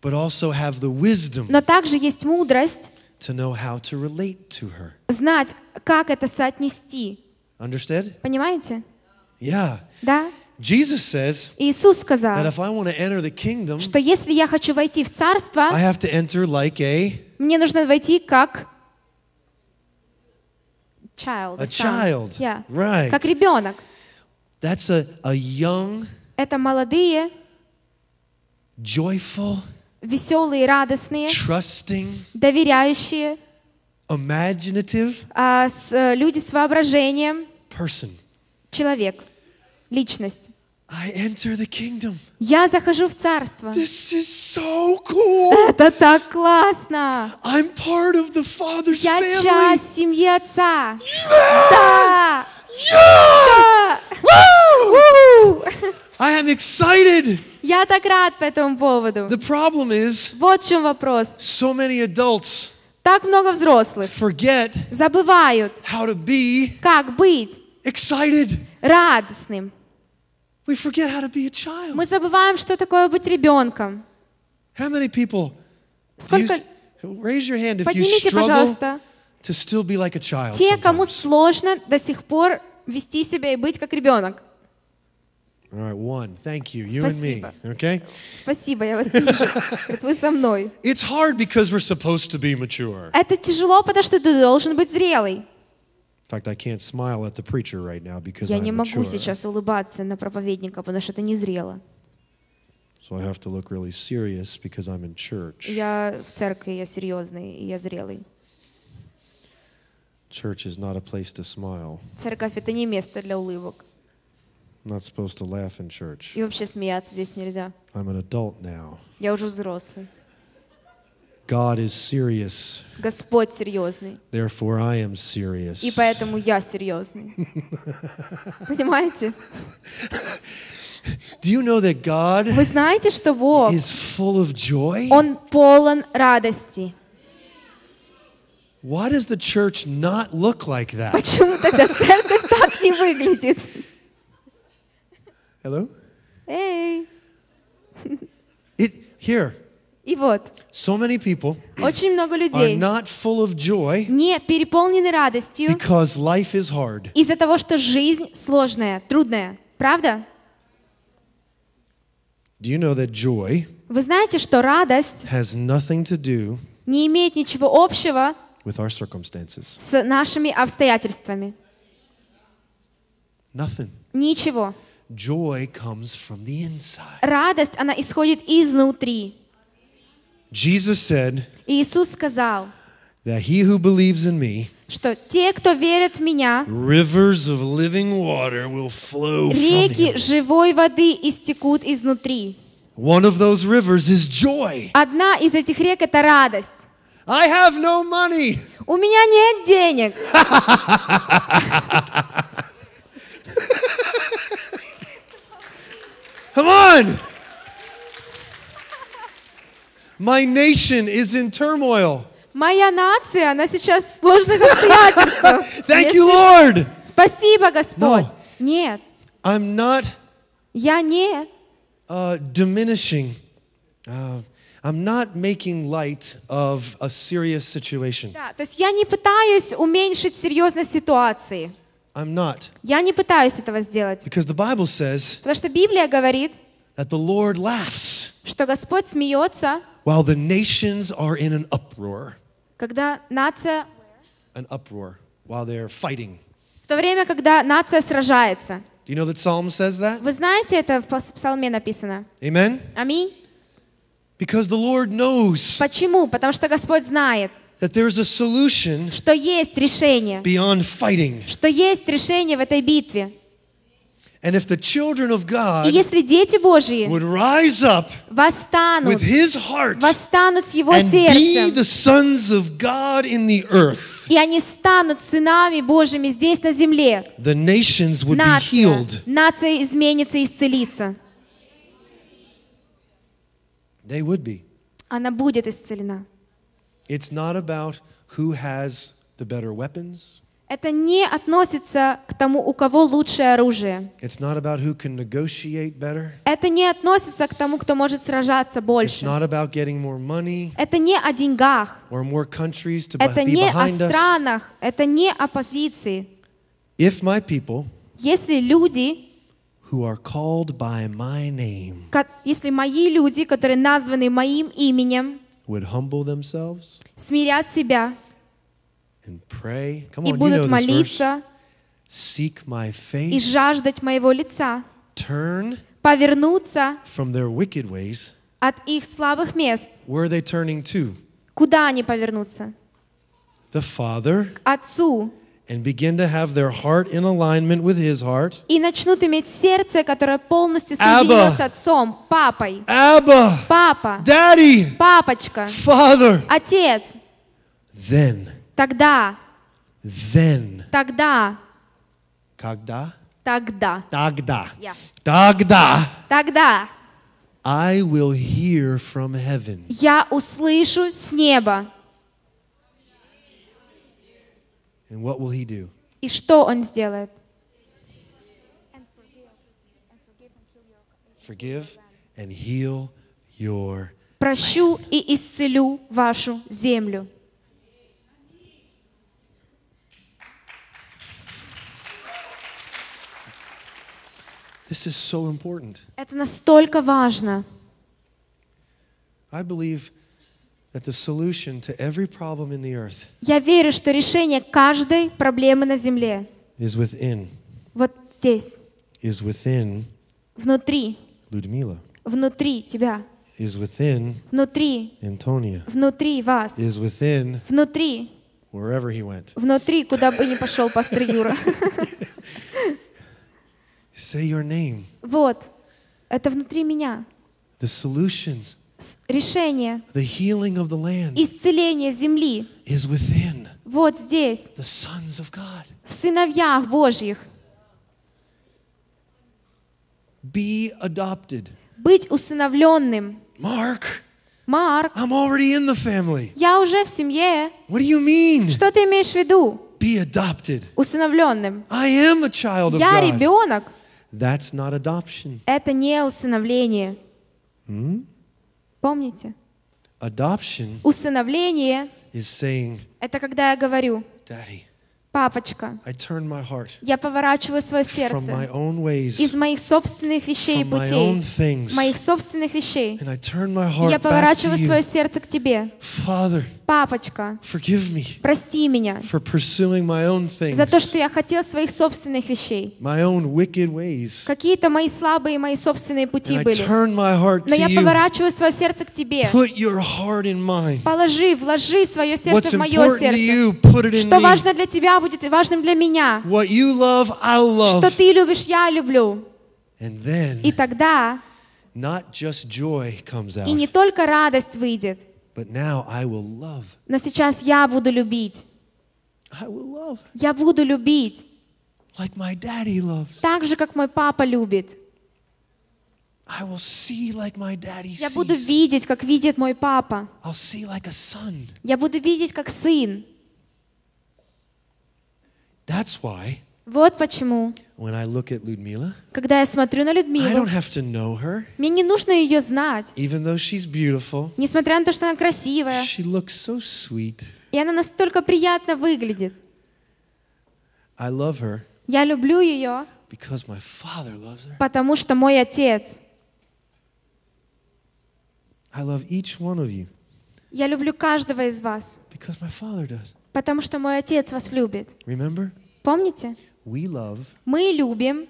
but also have the wisdom Но также есть мудрость to know how to relate to her. знать, как это соотнести. Understood? Понимаете? Yeah. Да? Jesus says Иисус that сказал, if I want to enter the kingdom, что если я хочу войти в I Царство, have to enter like a мне нужно войти как child. a son. child. Yeah. Right. Как ребенок. That's a, a young, Это молодые, joyful, веселые, радостные, доверяющие, а, с- э, люди с воображением, person. человек, личность. I enter the kingdom. Я захожу в царство. This is so cool. Это так классно! I'm part of the Father's Я family. часть семьи отца. Да! Yeah! У-у! I am excited. Я так рад по этому поводу. The problem is, Вот в чем вопрос. so many adults Так много взрослых forget забывают, how to be как быть excited. радостным. We forget how to be a child. Мы забываем, что такое быть ребенком. How many people? do you- Сколько... raise your hand if you Поднимите, struggle пожалуйста, to still be like a child. те, кому sometimes. сложно до сих пор вести себя и быть как ребенок. All right, one. Thank you. You and me. Спасибо. Okay? Спасибо, я вас вижу. Говорит, Вы со мной. It's hard because we're supposed to be mature. Это тяжело, потому что ты должен быть зрелый. In fact, I can't smile at the preacher right now because Я I'm не могу mature. сейчас улыбаться на проповедника, потому что это незрело. So I have to look really serious because I'm in church. Я в церкви, я серьезный, и я зрелый. Church is not a place to smile. Церковь — это не место для улыбок. I'm not supposed to laugh in church. И вообще смеяться здесь нельзя. I'm an adult now. Я уже взрослый. God is serious. Господь серьезный. Therefore, I am serious. И поэтому я серьезный. Понимаете? Do you know that God Вы знаете, что Бог, is full of joy? Он полон радости. Why does the church not look like that? Почему тогда церковь так не выглядит? Hello? Эй! It here. И вот, So many people очень много are людей not full of joy не переполнены радостью because life is hard. из-за того, что жизнь сложная, трудная. Правда? Do you know that joy Вы знаете, что радость has nothing to do не имеет ничего общего with our circumstances? с нашими обстоятельствами. Nothing. Ничего. Joy comes from the inside. Радость, она исходит изнутри. Jesus said И Иисус сказал, that he who believes in me, что те, кто верит в Меня, rivers of living water will flow from реки him. живой воды истекут изнутри. One of those rivers is joy. Одна из этих рек — это радость. I have no money. У меня нет денег. Come on. My nation is in turmoil. Моя нация, она сейчас в сложных обстоятельствах. Thank Если you, что- Lord. Спасибо, Господь. No. Нет, I'm not я не, uh, diminishing. Uh, I'm not making light of a serious situation. да, то есть я не пытаюсь уменьшить серьезность ситуации. I'm not. Я не пытаюсь этого сделать. Because the Bible says Потому что Библия говорит, that the Lord laughs что Господь смеется, while the nations are in an uproar. когда нация, An uproar while they're fighting. в то время, когда нация сражается. Do you know that Psalm says that? Вы знаете, это в пс- псалме написано. Amen? Аминь. Because the Lord knows Почему? Потому что Господь знает, that there's a solution что есть решение, beyond fighting. что есть решение в этой битве. And if the children of И God если дети Божьи would rise up восстанут, with his heart восстанут с его and be сердцем, the sons of God in the earth, и они станут сынами Божьими здесь на земле, the nations would be нация, healed. нация изменится и исцелится. They would be. Она будет исцелена. It's not about who has the better weapons. Это не относится к тому, у кого лучшее оружие. It's not about who can negotiate better. Это не относится к тому, кто может сражаться It's больше. not about getting more money Это не о деньгах. or more countries to Это be не о behind us. странах. Это не о позиции. If my people Если люди, who are called by my name если мои люди, которые названы моим именем, would humble themselves смирят себя and pray. Come и on, you know будут this verse. молиться Seek my и face. жаждать моего лица, Turn повернуться from their wicked ways. от их слабых мест. Where are they turning to? Куда они повернутся? The Father, К Отцу. and begin to have their heart in alignment with His heart. И начнут иметь сердце, которое полностью соединено с Отцом, Папой. Abba, Папа, Daddy, папочка, Father. Отец. Then, Тогда, then, тогда, Kagda? тогда. Я. Dagda. Тогда I will hear from heaven. я услышу с неба. And what will He do? И что Он сделает? Forgive and heal your. Прощу и исцелю вашу землю. This is so important. Это настолько важно. I believe Я верю, что решение каждой проблемы на земле is within, вот здесь, is within внутри, Ludmila, внутри тебя, is within внутри, Antonia, внутри вас, is within внутри, wherever he went. внутри, куда бы ни пошел пастор Юра. Say your name. Вот, это внутри меня. The solutions, Решение, the healing of the land исцеление земли, is within вот здесь, the sons of God. в сыновьях Божьих. Be adopted. Быть усыновленным. Марк, I'm already in the family. я уже в семье. What do you mean? Что ты имеешь в виду? Be adopted. Усыновленным. I am a child of Я God. ребенок. That's not adoption. Это не усыновление. Помните? Adoption Усыновление это когда я говорю, папочка, я поворачиваю свое сердце из моих собственных вещей и путей, моих собственных вещей. И я поворачиваю свое сердце к тебе. Папочка, forgive me прости меня for pursuing my own things, за то, что я хотел своих собственных вещей. my own wicked ways. Какие-то мои слабые, мои собственные пути And I были. turn my heart Но to я you. поворачиваю свое сердце к тебе. Put your heart in mine. Положи, вложи свое сердце What's в мое сердце. you, put it in Что me. важно для тебя, будет важным для меня. What you love, I'll Что love. ты любишь, я люблю. And then, И тогда not just joy comes и не out, только радость выйдет, but now I will love. но сейчас я буду любить. I will love Я буду любить like my daddy loves. так же, как мой папа любит. I will see like my daddy Я буду sees. видеть, как видит мой папа. I'll see like a son. Я буду видеть, как сын. That's why Вот почему, when I look at Ludmila, когда я смотрю на I Людмилу, don't have to know her, мне не нужно ее знать. even though she's beautiful. Несмотря на то, что она красивая, She looks so sweet. и она настолько приятно выглядит. I love her Я люблю ее, because my father loves her. потому что мой отец. I love each one of you Я люблю каждого из вас, because my father does. потому что мой отец вас любит. Remember? Помните? We love, Мы любим,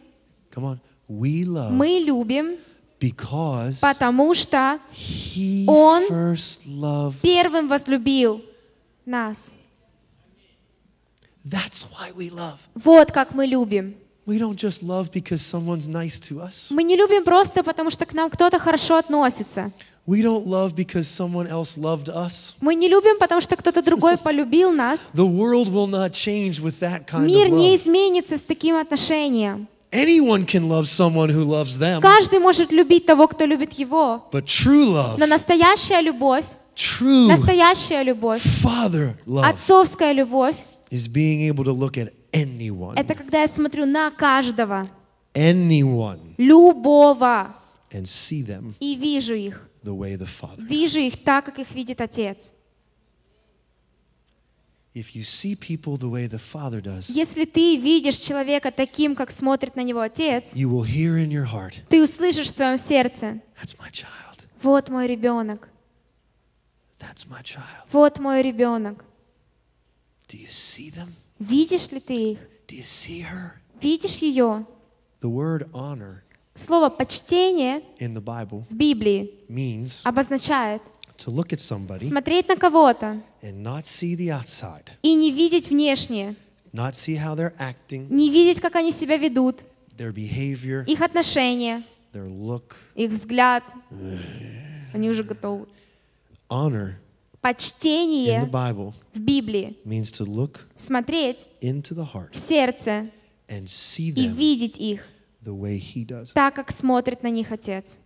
come on, we love мы любим, because потому что he Он first loved. первым возлюбил нас. That's why we love. Вот как мы любим. We don't just love because someone's nice to us. Мы не любим просто потому, что к нам кто-то хорошо относится. We don't love because someone else loved us. Мы не любим, потому что кто-то другой полюбил нас. The world will not change with that kind Мир of не love. изменится с таким отношением. Anyone can love someone who loves them, Каждый может любить того, кто любит его. but true love, Но настоящая любовь, true настоящая любовь, father love отцовская любовь, is being able to look at anyone, это когда я смотрю на каждого, anyone, любого, and see them и вижу их. The way the Father. Вижу их так, как их видит Отец. If you see people the way the Father does, Если ты видишь человека таким, как смотрит на него Отец, you will hear in your heart, ты услышишь в своем сердце, That's my child. вот мой ребенок, That's my child. вот мой ребенок. Do you see them? Видишь ли ты их? Do you see her? Видишь ее? The word honor Слово «почтение» в Библии обозначает смотреть на кого-то и не видеть внешнее, не видеть, как они себя ведут, их отношения, их взгляд. Они уже готовы. Почтение в Библии смотреть в сердце и видеть их the way He does. так, как смотрит на них Отец.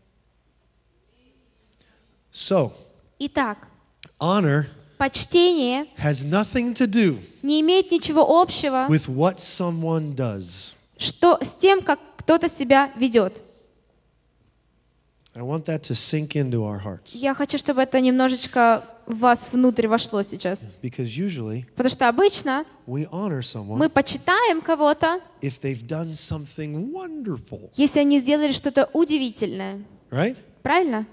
So, Итак, honor почтение has nothing to do не имеет ничего общего with what someone does. что, с тем, как кто-то себя ведет. I want that to sink into our hearts Я хочу, чтобы это немножечко вас внутрь вошло сейчас. Потому что обычно мы почитаем кого-то, если они сделали что-то удивительное. Правильно?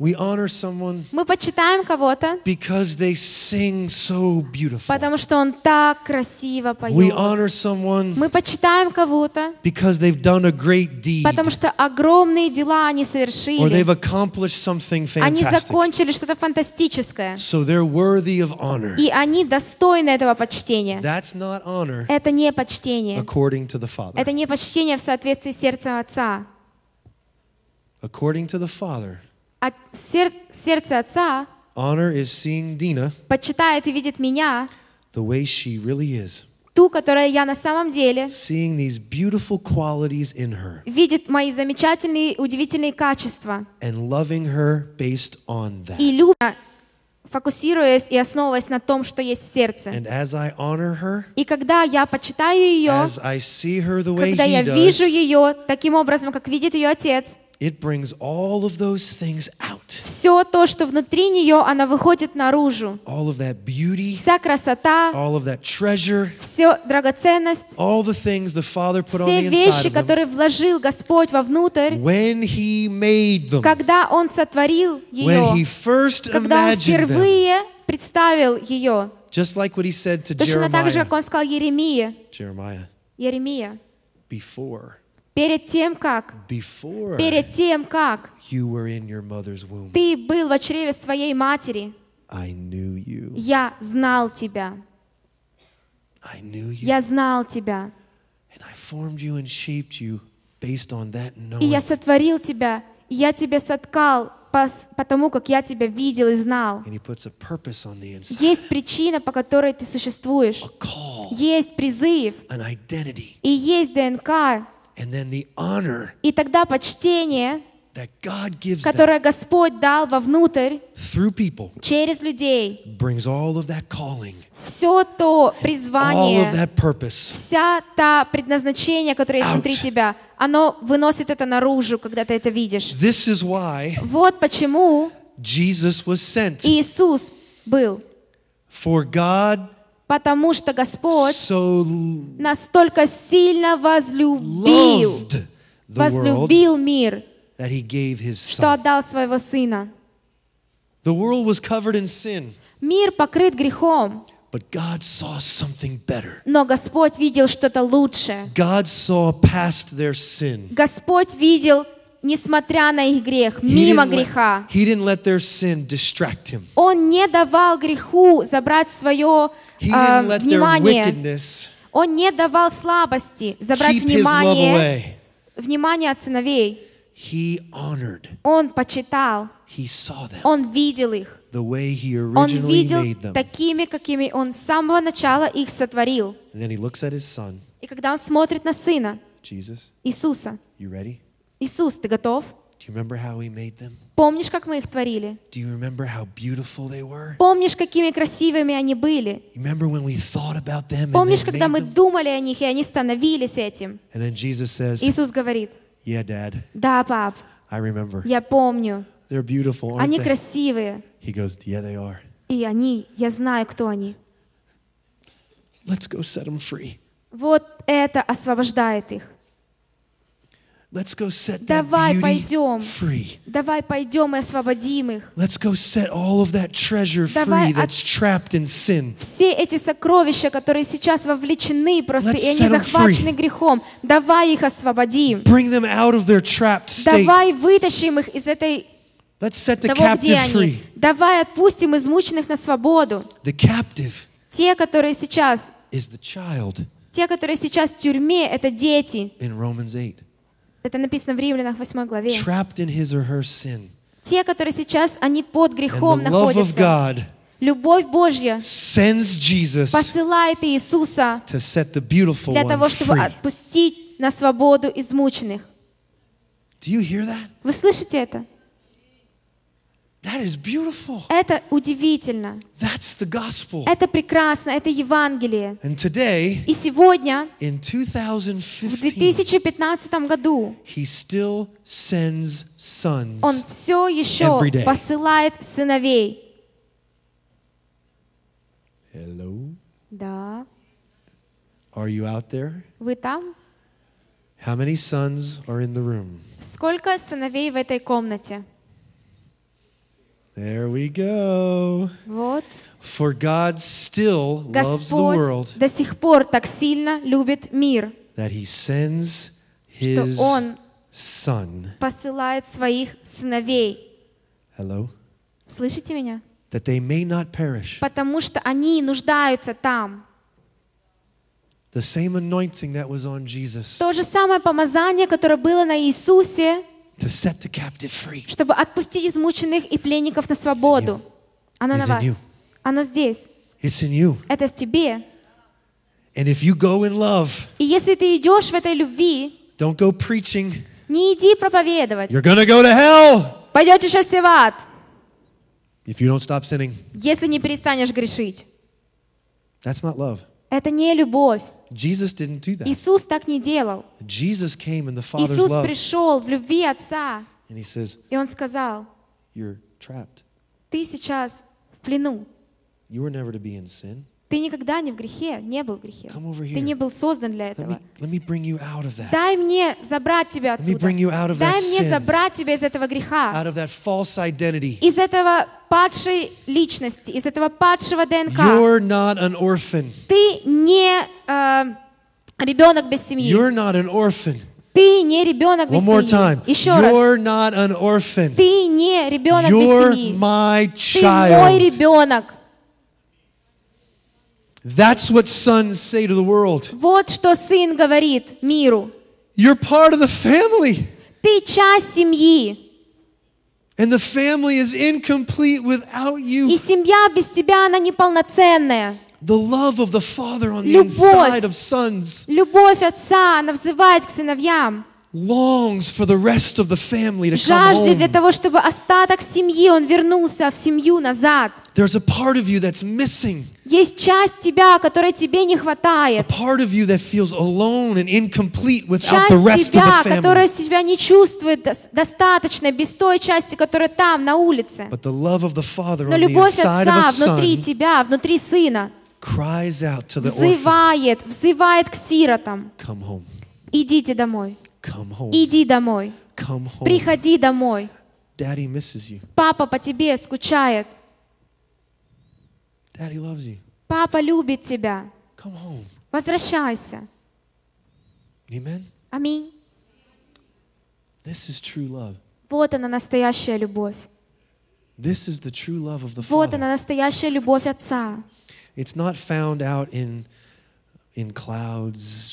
We honor someone Мы почитаем кого-то, because they sing so beautiful. потому что он так красиво We поет. honor someone Мы почитаем кого-то, because they've done a great deed потому что огромные дела они or совершили. they've accomplished something Они fantastic. закончили что-то фантастическое. So they're worthy of honor. И они достойны этого почтения. That's not honor Это не почтение. according to the Father. Это не почтение в соответствии с сердцем Отца. According to the Father, От сер- сердце Отца honor is seeing Dina почитает и видит меня, the way she really is, ту, которая я на самом деле, seeing these beautiful qualities in her видит мои замечательные, удивительные качества and loving her based on that. и любит, фокусируясь и основываясь на том, что есть в сердце. And as I honor her, И когда я почитаю ее, as I see her the way когда я вижу does, ее таким образом, как видит ее отец, it brings all of those things out. все то, что внутри нее, она выходит наружу. All of that beauty, Вся красота, all of that treasure, все драгоценность, all the things the Father put on все the inside вещи, of them которые вложил Господь вовнутрь, when He made them, когда Он сотворил when He ее, first когда Он imagined them. впервые представил ее. Just like what He said to Точно так же, Jeremiah. как Он сказал Еремии. Jeremiah, Еремия. before, Перед тем, как, before перед тем, как you were in your mother's womb, ты был в чреве своей матери, I knew you. я знал тебя. I knew you. Я знал тебя. And I formed you and shaped you based on that И я сотворил тебя, и я тебя соткал потому, как я тебя видел и знал. Есть причина, по которой ты существуешь. Есть призыв, и есть ДНК. And then the honor И тогда почтение, that God gives them которое Господь дал вовнутрь through people через людей, brings all of that calling, все то all of призвание, that purpose вся та предназначение, которое есть Out. внутри тебя, оно выносит это наружу, когда ты это видишь. This is why Вот почему Jesus was sent. Иисус был. For God Потому что Господь so настолько сильно возлюбил, возлюбил мир, что отдал своего Сына. The world was covered in sin, Мир покрыт грехом, but God saw something better. но Господь видел что-то лучшее. God saw past their sin. Господь видел, несмотря на их грех, мимо греха. Он не давал греху забрать свое а, внимание. Он не давал слабости забрать внимание, внимание от сыновей. Он почитал, он видел их. Он видел такими, какими он с самого начала их сотворил. И когда он смотрит на сына Иисуса, you ready? Иисус, ты готов? Помнишь, как мы их творили? Помнишь, какими красивыми они были? Помнишь, когда мы думали о них, и они становились этим? Иисус говорит, да, пап, я помню, они красивые, и они, я знаю, кто они. Вот это освобождает их. Let's go set that Давай beauty пойдем. free. Давай пойдем и освободим их. Let's go set all of that treasure Давай free that's trapped in sin. Все эти сокровища, которые сейчас вовлечены просто, Let's и они set 'em захвачены free. грехом, давай их освободим. Bring them out of their trapped state. Давай вытащим их из этой Let's set the того, где captive они. free. Давай отпустим измученных на свободу. The captive Те, которые сейчас, is the child те, которые сейчас в тюрьме, это дети. in Romans 8, Это написано в Римлянах 8 главе. trapped in his or her sin. Те, которые сейчас, они под And грехом the love of находятся. God Любовь Божья sends Jesus посылает Иисуса to set the beautiful для того, чтобы free. отпустить на свободу измученных. Do you hear that? Вы слышите это? That is beautiful. Это удивительно. That's the gospel. Это прекрасно, это Евангелие. And today, И сегодня, in в 2015, 2015 году, he still sends sons. Он все еще посылает сыновей. Hello? Да. Are you out there? Вы там? How many sons are in the room? Сколько сыновей в этой комнате? There we go. Вот. For God still loves the world до сих пор так сильно любит мир, that he sends что his Он son. посылает своих сыновей. Hello? Слышите меня? That they may not perish. Потому что они нуждаются там. The same anointing that was on Jesus То же самое помазание, которое было на Иисусе, to set the captive free. чтобы отпустить измученных и пленников на свободу. Оно на вас. Оно здесь. Это в тебе. И если ты идешь в этой любви, don't go preaching, не иди проповедовать. you're to go to hell Пойдете сейчас в ад, if you don't stop sinning. если не перестанешь грешить. That's not love. Это не любовь. Jesus didn't do that. Иисус так не делал. Jesus came in the Father's Иисус love пришел в любви Отца, and he says, и Он сказал, You're trapped. ты сейчас в плену. You were never to be in sin. Ты никогда не в грехе, не был в грехе. Ты не был создан для Let me, этого. let me bring you out of that. Дай мне забрать тебя Let me оттуда. bring you out of that Дай мне sin. забрать тебя из этого греха, из этого падшей личности, из этого падшего ДНК. You're not an orphan. Ты не э, ребенок без семьи. You're not an orphan. Ты не ребенок без One more семьи. time. Еще раз. You're not an orphan. Ты не ребенок без You're семьи. my Ты мой child. ребенок. That's what sons say to the world. Вот что сын говорит миру. You're part of the family. Ты часть семьи. And the family is incomplete without И you. семья без тебя, она неполноценная. The love of the Father on the Любовь. inside of sons Любовь отца, она взывает к сыновьям. Longs for the rest of the family to come Жаждет для home. того, чтобы остаток семьи, он вернулся в семью назад. There's a part of you that's missing, Есть часть тебя, которой тебе не a хватает. part of you that feels alone and incomplete without Часть the rest of тебя, the которая family. себя не чувствует дос- достаточно без той части, которая там, на улице. But the love of the Father Но on the любовь inside of a отца внутри son тебя, внутри сына, cries out to the orphan, взывает, взывает к сиротам. Come home, Идите домой. Come home, Иди домой. come home. Приходи домой. Daddy misses you. Папа по тебе скучает. Daddy loves you. Папа любит тебя. Come home. Возвращайся. Amen. Аминь. This is true love. Вот она настоящая любовь. This is the true love of the Вот она настоящая любовь Отца. It's not found out in.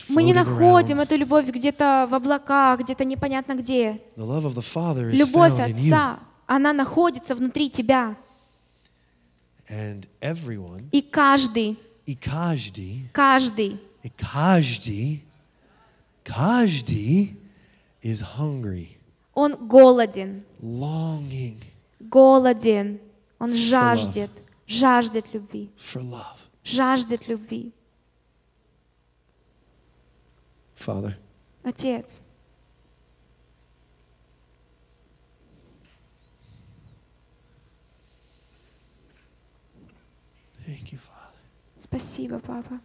Мы не находим эту любовь где-то в облаках, где-то непонятно где. The love of the Father is Любовь. Отца, она находится внутри тебя. И каждый, и каждый, каждый, и каждый, каждый is hungry, он голоден, longing голоден. Он жаждет, жаждет любви, жаждет любви. Father, Отец, thank you, Father. спасибо, папа.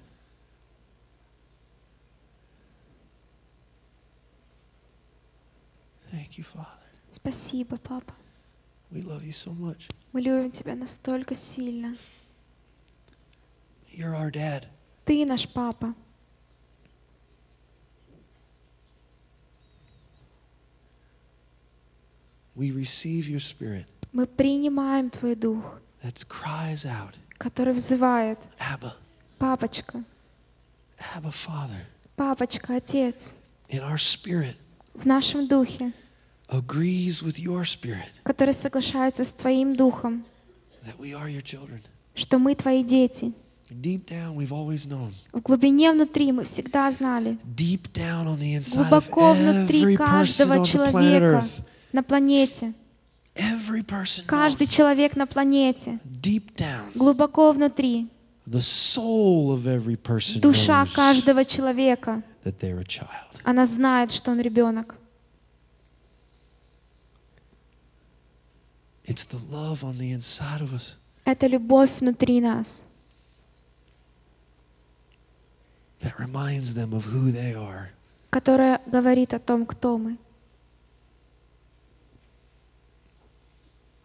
Thank you, Father. Спасибо, Папа. We love you so much. Мы любим Тебя настолько сильно. You're our dad. Ты наш Папа. We receive your spirit Мы принимаем Твой Дух, that cries out, который взывает, Abba, Папочка, Abba, Father. Папочка, Отец, And our spirit в нашем Духе, agrees with your spirit который соглашается с Твоим Духом, that we are your children. что мы Твои дети. Deep down, we've always known. В глубине внутри мы всегда знали, Deep down on the inside of глубоко внутри every person каждого on the planet человека Earth, на планете, каждый человек на планете, глубоко внутри, душа каждого человека, она знает, что он ребенок. Это любовь внутри нас, that reminds them of who they are. которая говорит о том, кто мы.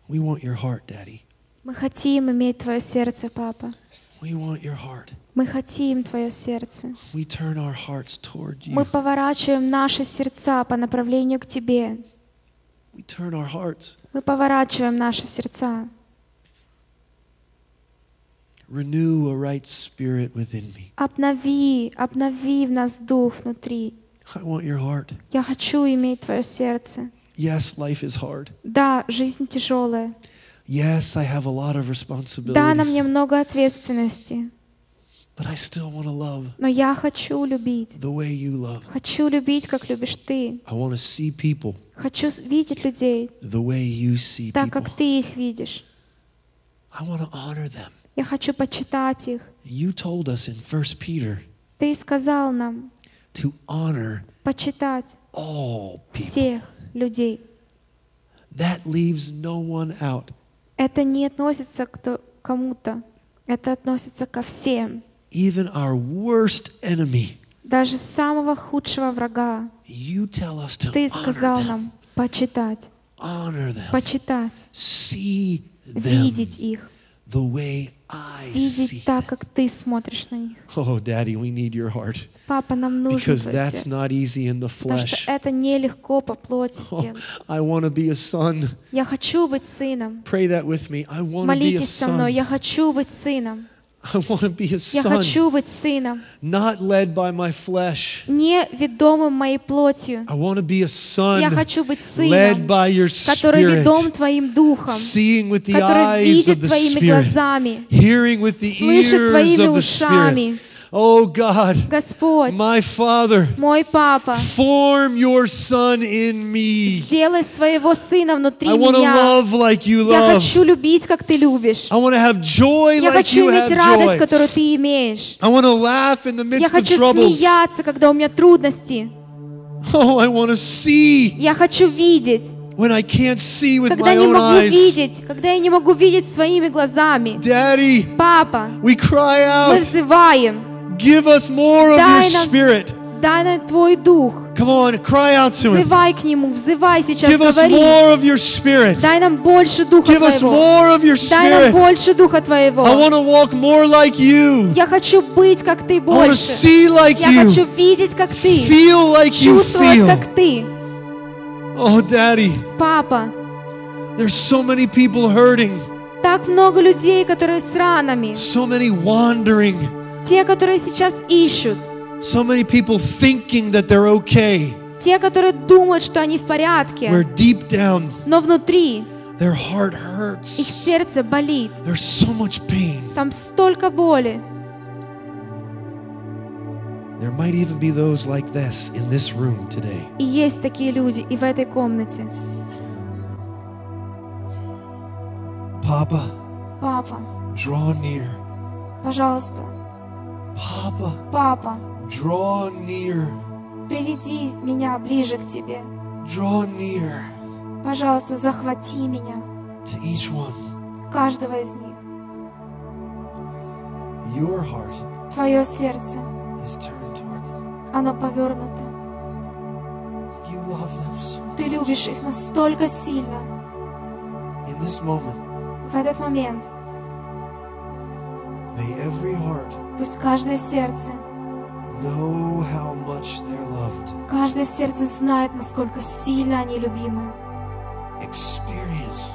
We want your heart, Daddy. Мы хотим иметь Твое сердце, Папа. We want your heart. Мы хотим Твое сердце. We turn our hearts toward Мы you. поворачиваем наши сердца по направлению к Тебе. We turn our hearts. Мы поворачиваем наши сердца. Renew a right spirit within me. Обнови, обнови в нас дух внутри. I want your heart. Я хочу иметь Твое сердце. Yes, life is hard. Да, жизнь тяжелая. Yes, I have a lot of Да, на мне responsibilities. много ответственности. But I still want to love Но я хочу любить. the way you love. Хочу любить, как любишь Ты. I want to see people Хочу видеть людей the way you see так, people. как Ты их видишь. I want to honor them. Я хочу почитать их. You told us in 1 Peter Ты сказал нам to honor почитать all people. всех людей. That leaves no one out. Это не относится к то- кому-то. Это относится ко всем. Even our worst enemy. Даже самого худшего врага. You tell us to Ты сказал нам почитать. Honor them. Почитать. See them Видеть их. the way Видеть так, them. как Ты смотришь на них. Oh, Daddy, we need your heart. Папа, нам нужно Because Твое that's сердце. not easy in the Потому что flesh. это нелегко по плоти Oh, сделать. I want to be a son. Я хочу быть сыном. Pray that with me. I want to be a Молитесь со мной. son. Я хочу быть сыном. I want to be a Я son, хочу быть сыном. not led by my flesh. Не ведомым моей плотью. I want to be a son, Я хочу быть led сыном, by your который ведом spirit, Твоим духом, seeing with the который eyes of видит the Твоими spirit, глазами, hearing with the слышит ears Твоими of the ушами. Spirit. Oh God, Господь, my Father, мой Папа, form your son in me. сделай своего сына внутри I want to меня. love like you Я love. хочу любить, как Ты любишь. I want to have joy Я like хочу you иметь have радость, joy. которую Ты имеешь. I want to laugh in the Я midst of хочу troubles. смеяться, когда у меня трудности. Oh, I want to see Я хочу видеть, when I can't see with когда my не own могу eyes. видеть, когда я не могу видеть своими глазами. Daddy, Папа, we cry мы out, взываем, give us more of your Дай нам- spirit. дай нам Твой Дух. Come on, cry out to him. Взывай к Нему, взывай сейчас, Give us говори. more of your spirit. Дай нам больше Духа Give us Твоего. more of your Дай нам spirit. больше Духа Твоего. I want to walk more like you. Я хочу быть, как Ты I want to больше. see like Я you. хочу видеть, как Ты. Feel like you Чувствовать, feel. как Ты. Oh, Daddy, Папа, there's so many people hurting, так много людей, которые с ранами. so many wandering, Те, которые сейчас ищут. so many people thinking that they're okay, Те, которые думают, что они в порядке. where deep down Но внутри their heart их hurts. сердце болит. There's so much pain. Там столько боли. There might even be those like this in this room today. И есть такие люди и в этой комнате. Papa, Папа, draw near. пожалуйста, Papa, папа, draw near. приведи меня ближе к тебе. Draw near Пожалуйста, захвати меня, to each one. каждого из них. Your heart Твое сердце, is turned toward them. оно повернуто. You love them so. Ты Ты любишь их настолько сильно. In this moment, В этот момент may every heart пусть каждое сердце, know how much they're loved. каждое сердце знает, насколько сильно они любимы. Experience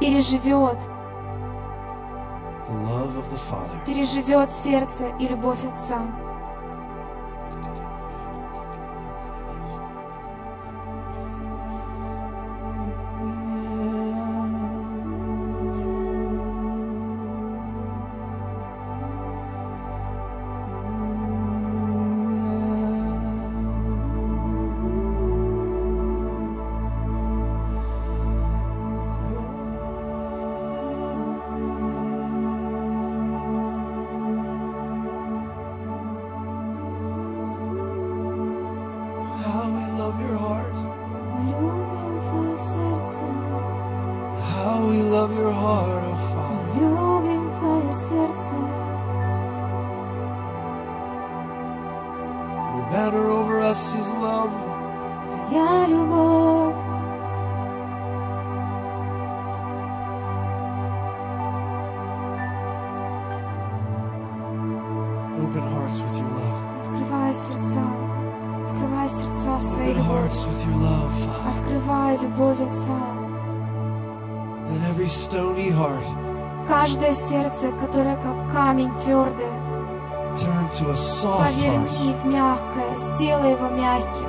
Переживет, the love of the Father. переживет сердце и любовь Отца. Сердце, которое как камень твердое, turn to a soft heart поверни в мягкое, сделай его мягким.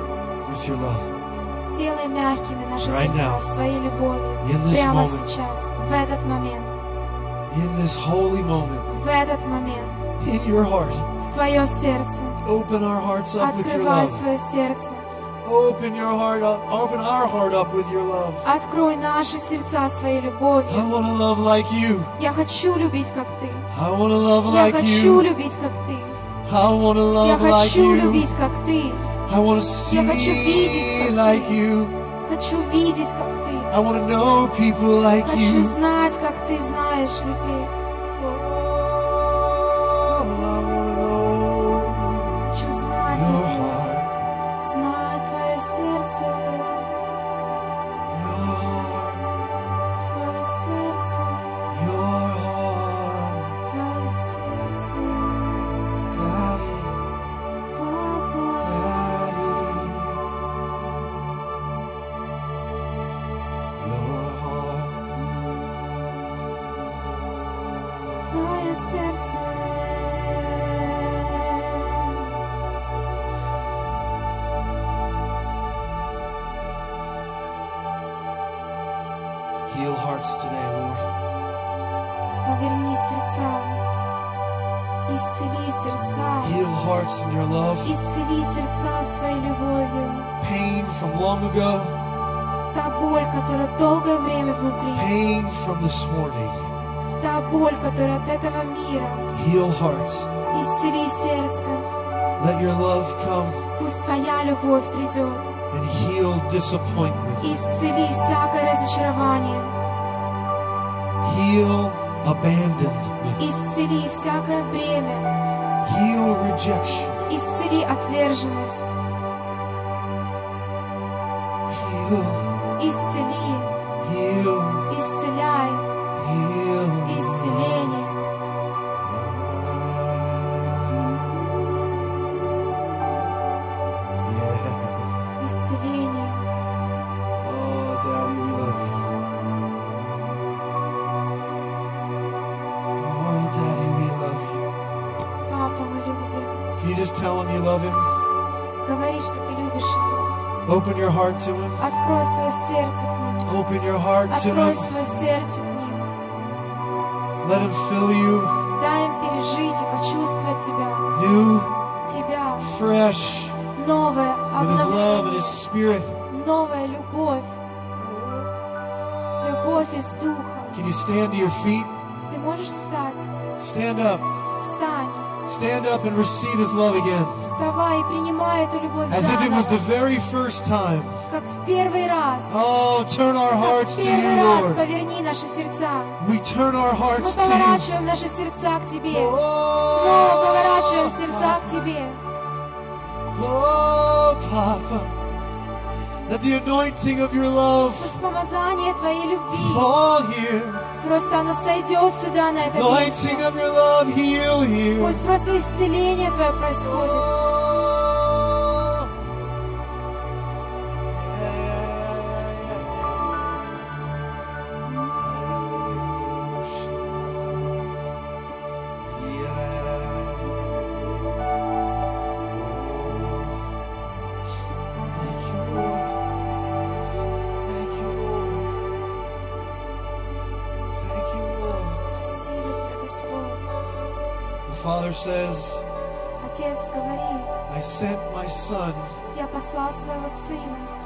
with your love. Сделай мягкими наши Right сердца now. своей любовью. In this Прямо moment. сейчас, в этот момент, In this holy moment, в этот момент, in your heart, в твое сердце. open our hearts up with your Открывай love. свое сердце. Open your heart up. Open our heart up with your love. Открой наши сердца своей I любовью. want to love like you. Я хочу любить, как ты. I want to love Я like хочу you. любить, как ты. I want to Я love like хочу любить, как ты. I want to Я хочу видеть, see как like ты. you. Хочу видеть, как ты. I want to know people like Хочу you. знать, как ты знаешь людей. Боль, которая от этого мира. Heal hearts. Исцели сердце. Let your love come Пусть Твоя любовь придет. and heal disappointment. Исцели всякое разочарование. Heal abandonment. Исцели всякое бремя. Heal rejection. Исцели отверженность. Heal. Открой свое сердце к нему. Open your heart to Открой him. свое сердце к ним. Let him fill you Дай им пережить и почувствовать тебя. new, Тебя. fresh, Новая, with his love обновленная, and his spirit. новая любовь. Любовь из Духа. Can you stand to your feet? Ты можешь встать. Stand up. Встань. Stand up and receive his love again. Вставай и принимай эту любовь As if it was the заново, very first time. Первый раз. Oh, turn our Как hearts в to первый you, раз Lord. поверни наши сердца. We turn our Мы hearts поворачиваем наши сердца к Тебе. Снова Oh, поворачиваем сердца к Тебе. Oh, Papa. Let the anointing of your love помазание Твоей любви, fall here. просто оно сойдет сюда, на это место. Anointing of your love heal here. Пусть просто исцеление Твое происходит. Oh.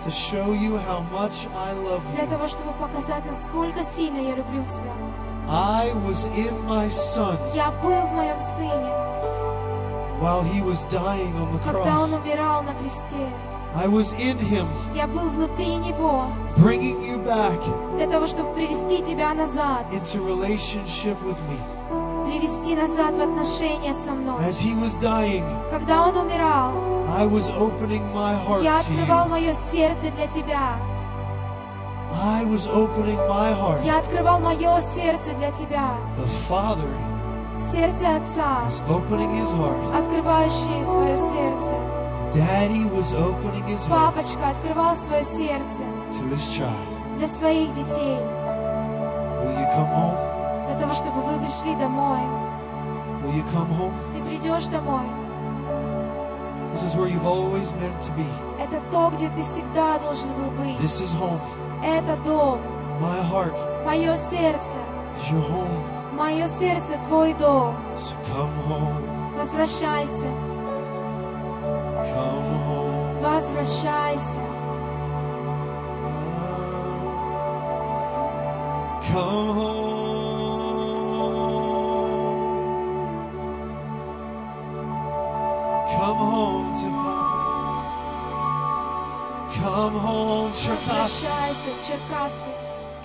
To show you how much I love для you. того, чтобы показать, насколько сильно я люблю Тебя. I was in my son Я был в моем Сыне, while he was dying on the когда Он cross. умирал на кресте. I was in him, Я был внутри Него bringing you back для того, чтобы привести тебя назад, into relationship with me. привести назад в отношения со мной. As he was dying, Когда Он умирал, I was opening my heart я открывал мое сердце для Тебя. I was opening my heart. Я открывал мое сердце для Тебя. The Father Сердце Отца, was opening his heart. открывающее свое сердце. Daddy was opening his heart Папочка открывал свое сердце to his child. для своих детей, Will you come home? для того, чтобы вы пришли домой. Will you come home? Ты придешь домой. This is where you've always meant to be. Это то, где ты всегда должен был быть. This is home. Это дом, My heart мое сердце. is your home. Мое сердце твой дом. So come home. Возвращайся, Come home. возвращайся. Come home. Черкассы.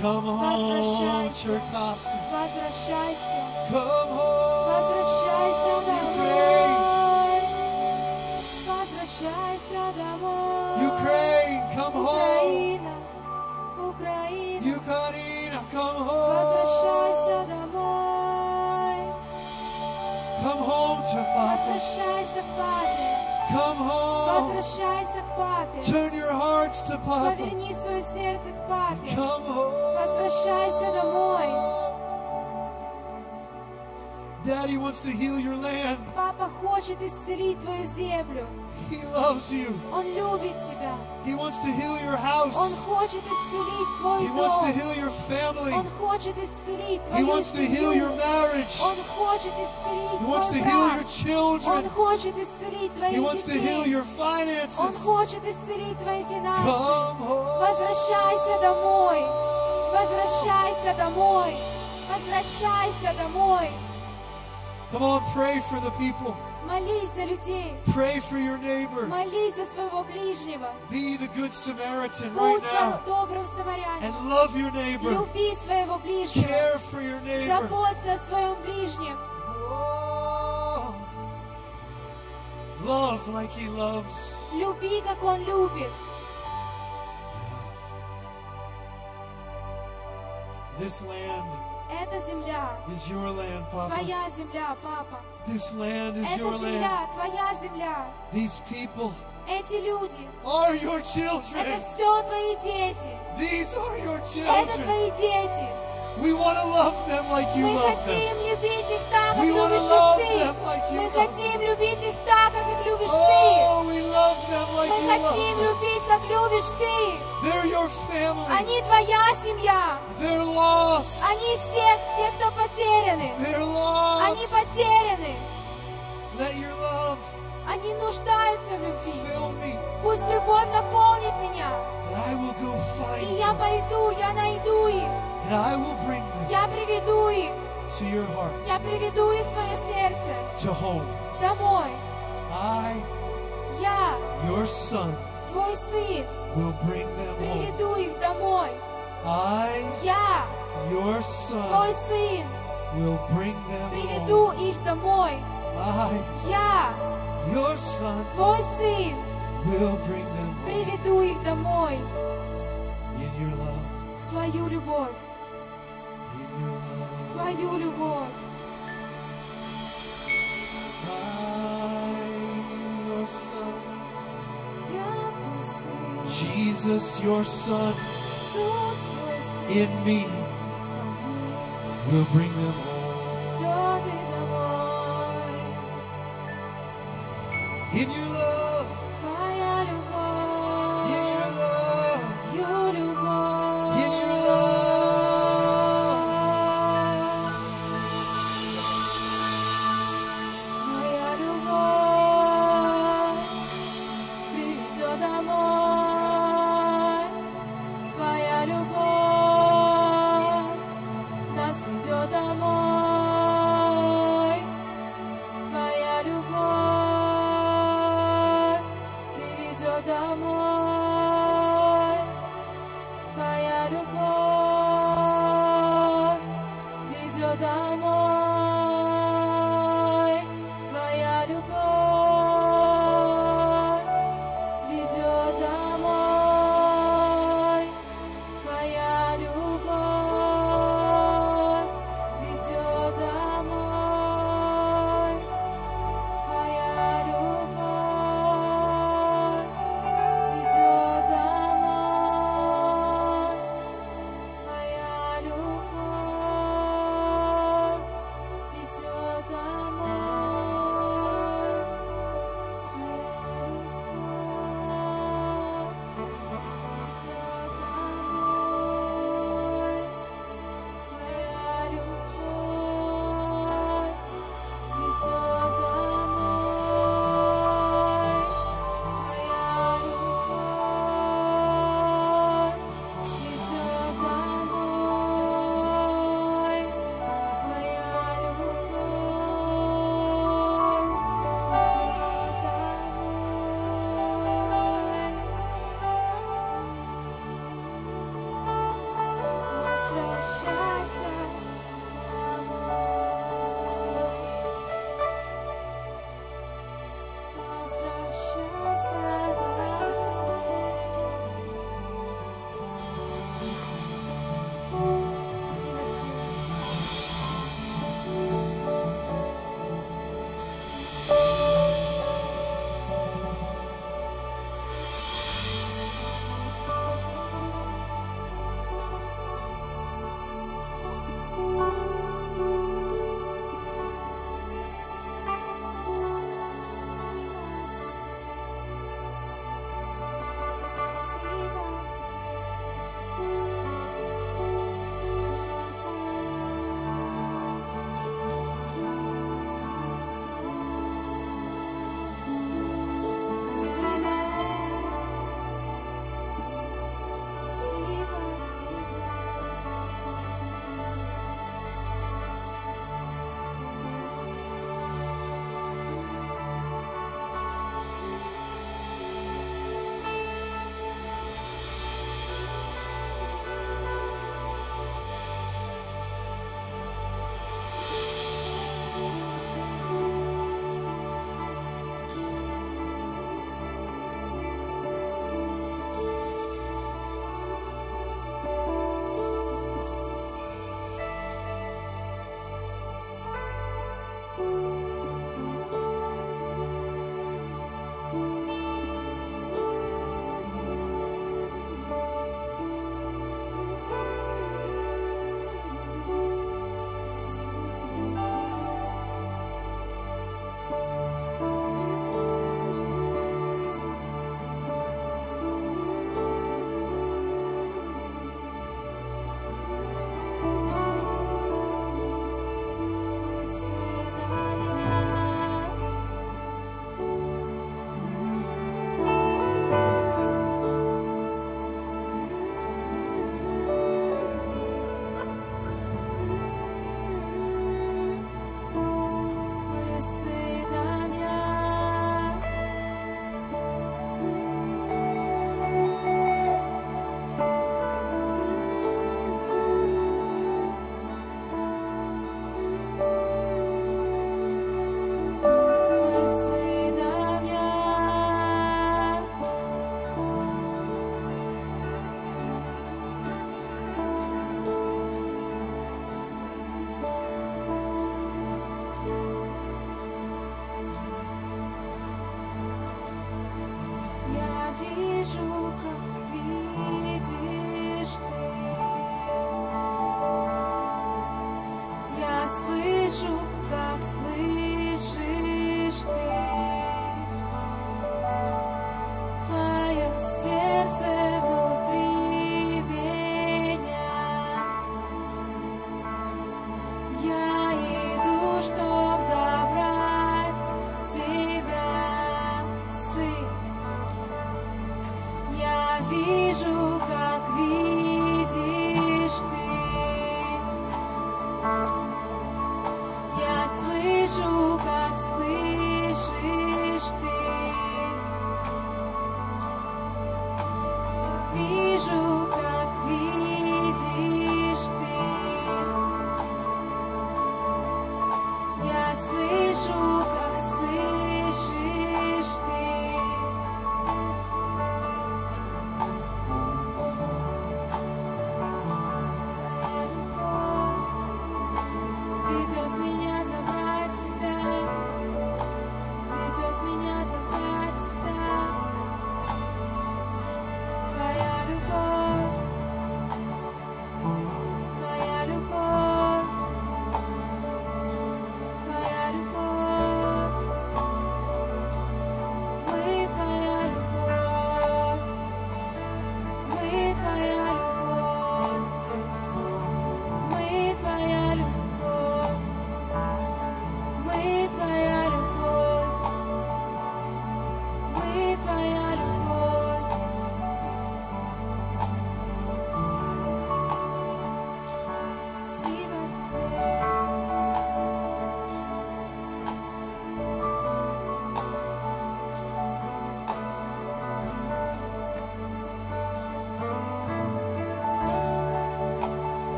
Come home, Возвращайся. Cherkasy. Возвращайся. Come home. Возвращайся Ukraine. домой. Возвращайся домой. Ukraine, come home. Украина. Украина. Ukraine, come home. Возвращайся домой. Come home to Come home. Возвращайся к папе. Turn your hearts to Papa. Поверни свое сердце к папе. Come home. Возвращайся домой. Daddy wants to heal your land. Папа хочет исцелить твою землю. He loves you. Он любит тебя. He wants to heal your Он house. хочет исцелить твой He wants to дом. heal your family. Он хочет исцелить He твою wants to heal your семью. marriage. Он хочет исцелить He wants to твой heal your брак. Он children. хочет исцелить He твоих wants to heal детей. your Он finances. хочет исцелить твои финансы. Come home. Возвращайся домой. Возвращайся домой. Возвращайся домой. Come on, pray for the people. Молись за людей. Pray for your neighbor. Молись за своего ближнего. Be the good Samaritan right Будь now. добрым самарянином. And love your neighbor. Люби своего ближнего. Care for your neighbor. Заботься о своем ближнем. Oh. Love like he loves. Люби, как он любит. This land Эта земля is your land, Papa. твоя земля, папа. This land is Эта your land. земля твоя земля. These people Эти люди are your это children. все твои дети. These are your Это children. твои дети. We want to love them like you Мы love them. хотим любить их так, как We wanna любишь love их ты. them like you Мы love хотим любить их так, как их любишь ты. Oh, Мы хотим любить, как любишь ты. Они твоя семья. Они все те, кто потеряны. Они потеряны. Они нуждаются в любви. Пусть любовь наполнит меня. И я пойду, я найду их. Я приведу их. Я приведу их в твое сердце. Домой. I, я, your son, твой сын, will bring them приведу home. их домой. I, я, your son, твой сын, will bring them приведу home. их домой. I, я, your son, твой сын, will bring them home. приведу их домой. In your love. В твою любовь. In your love. В твою любовь. God. Jesus, your Son, in me will bring them all. In you.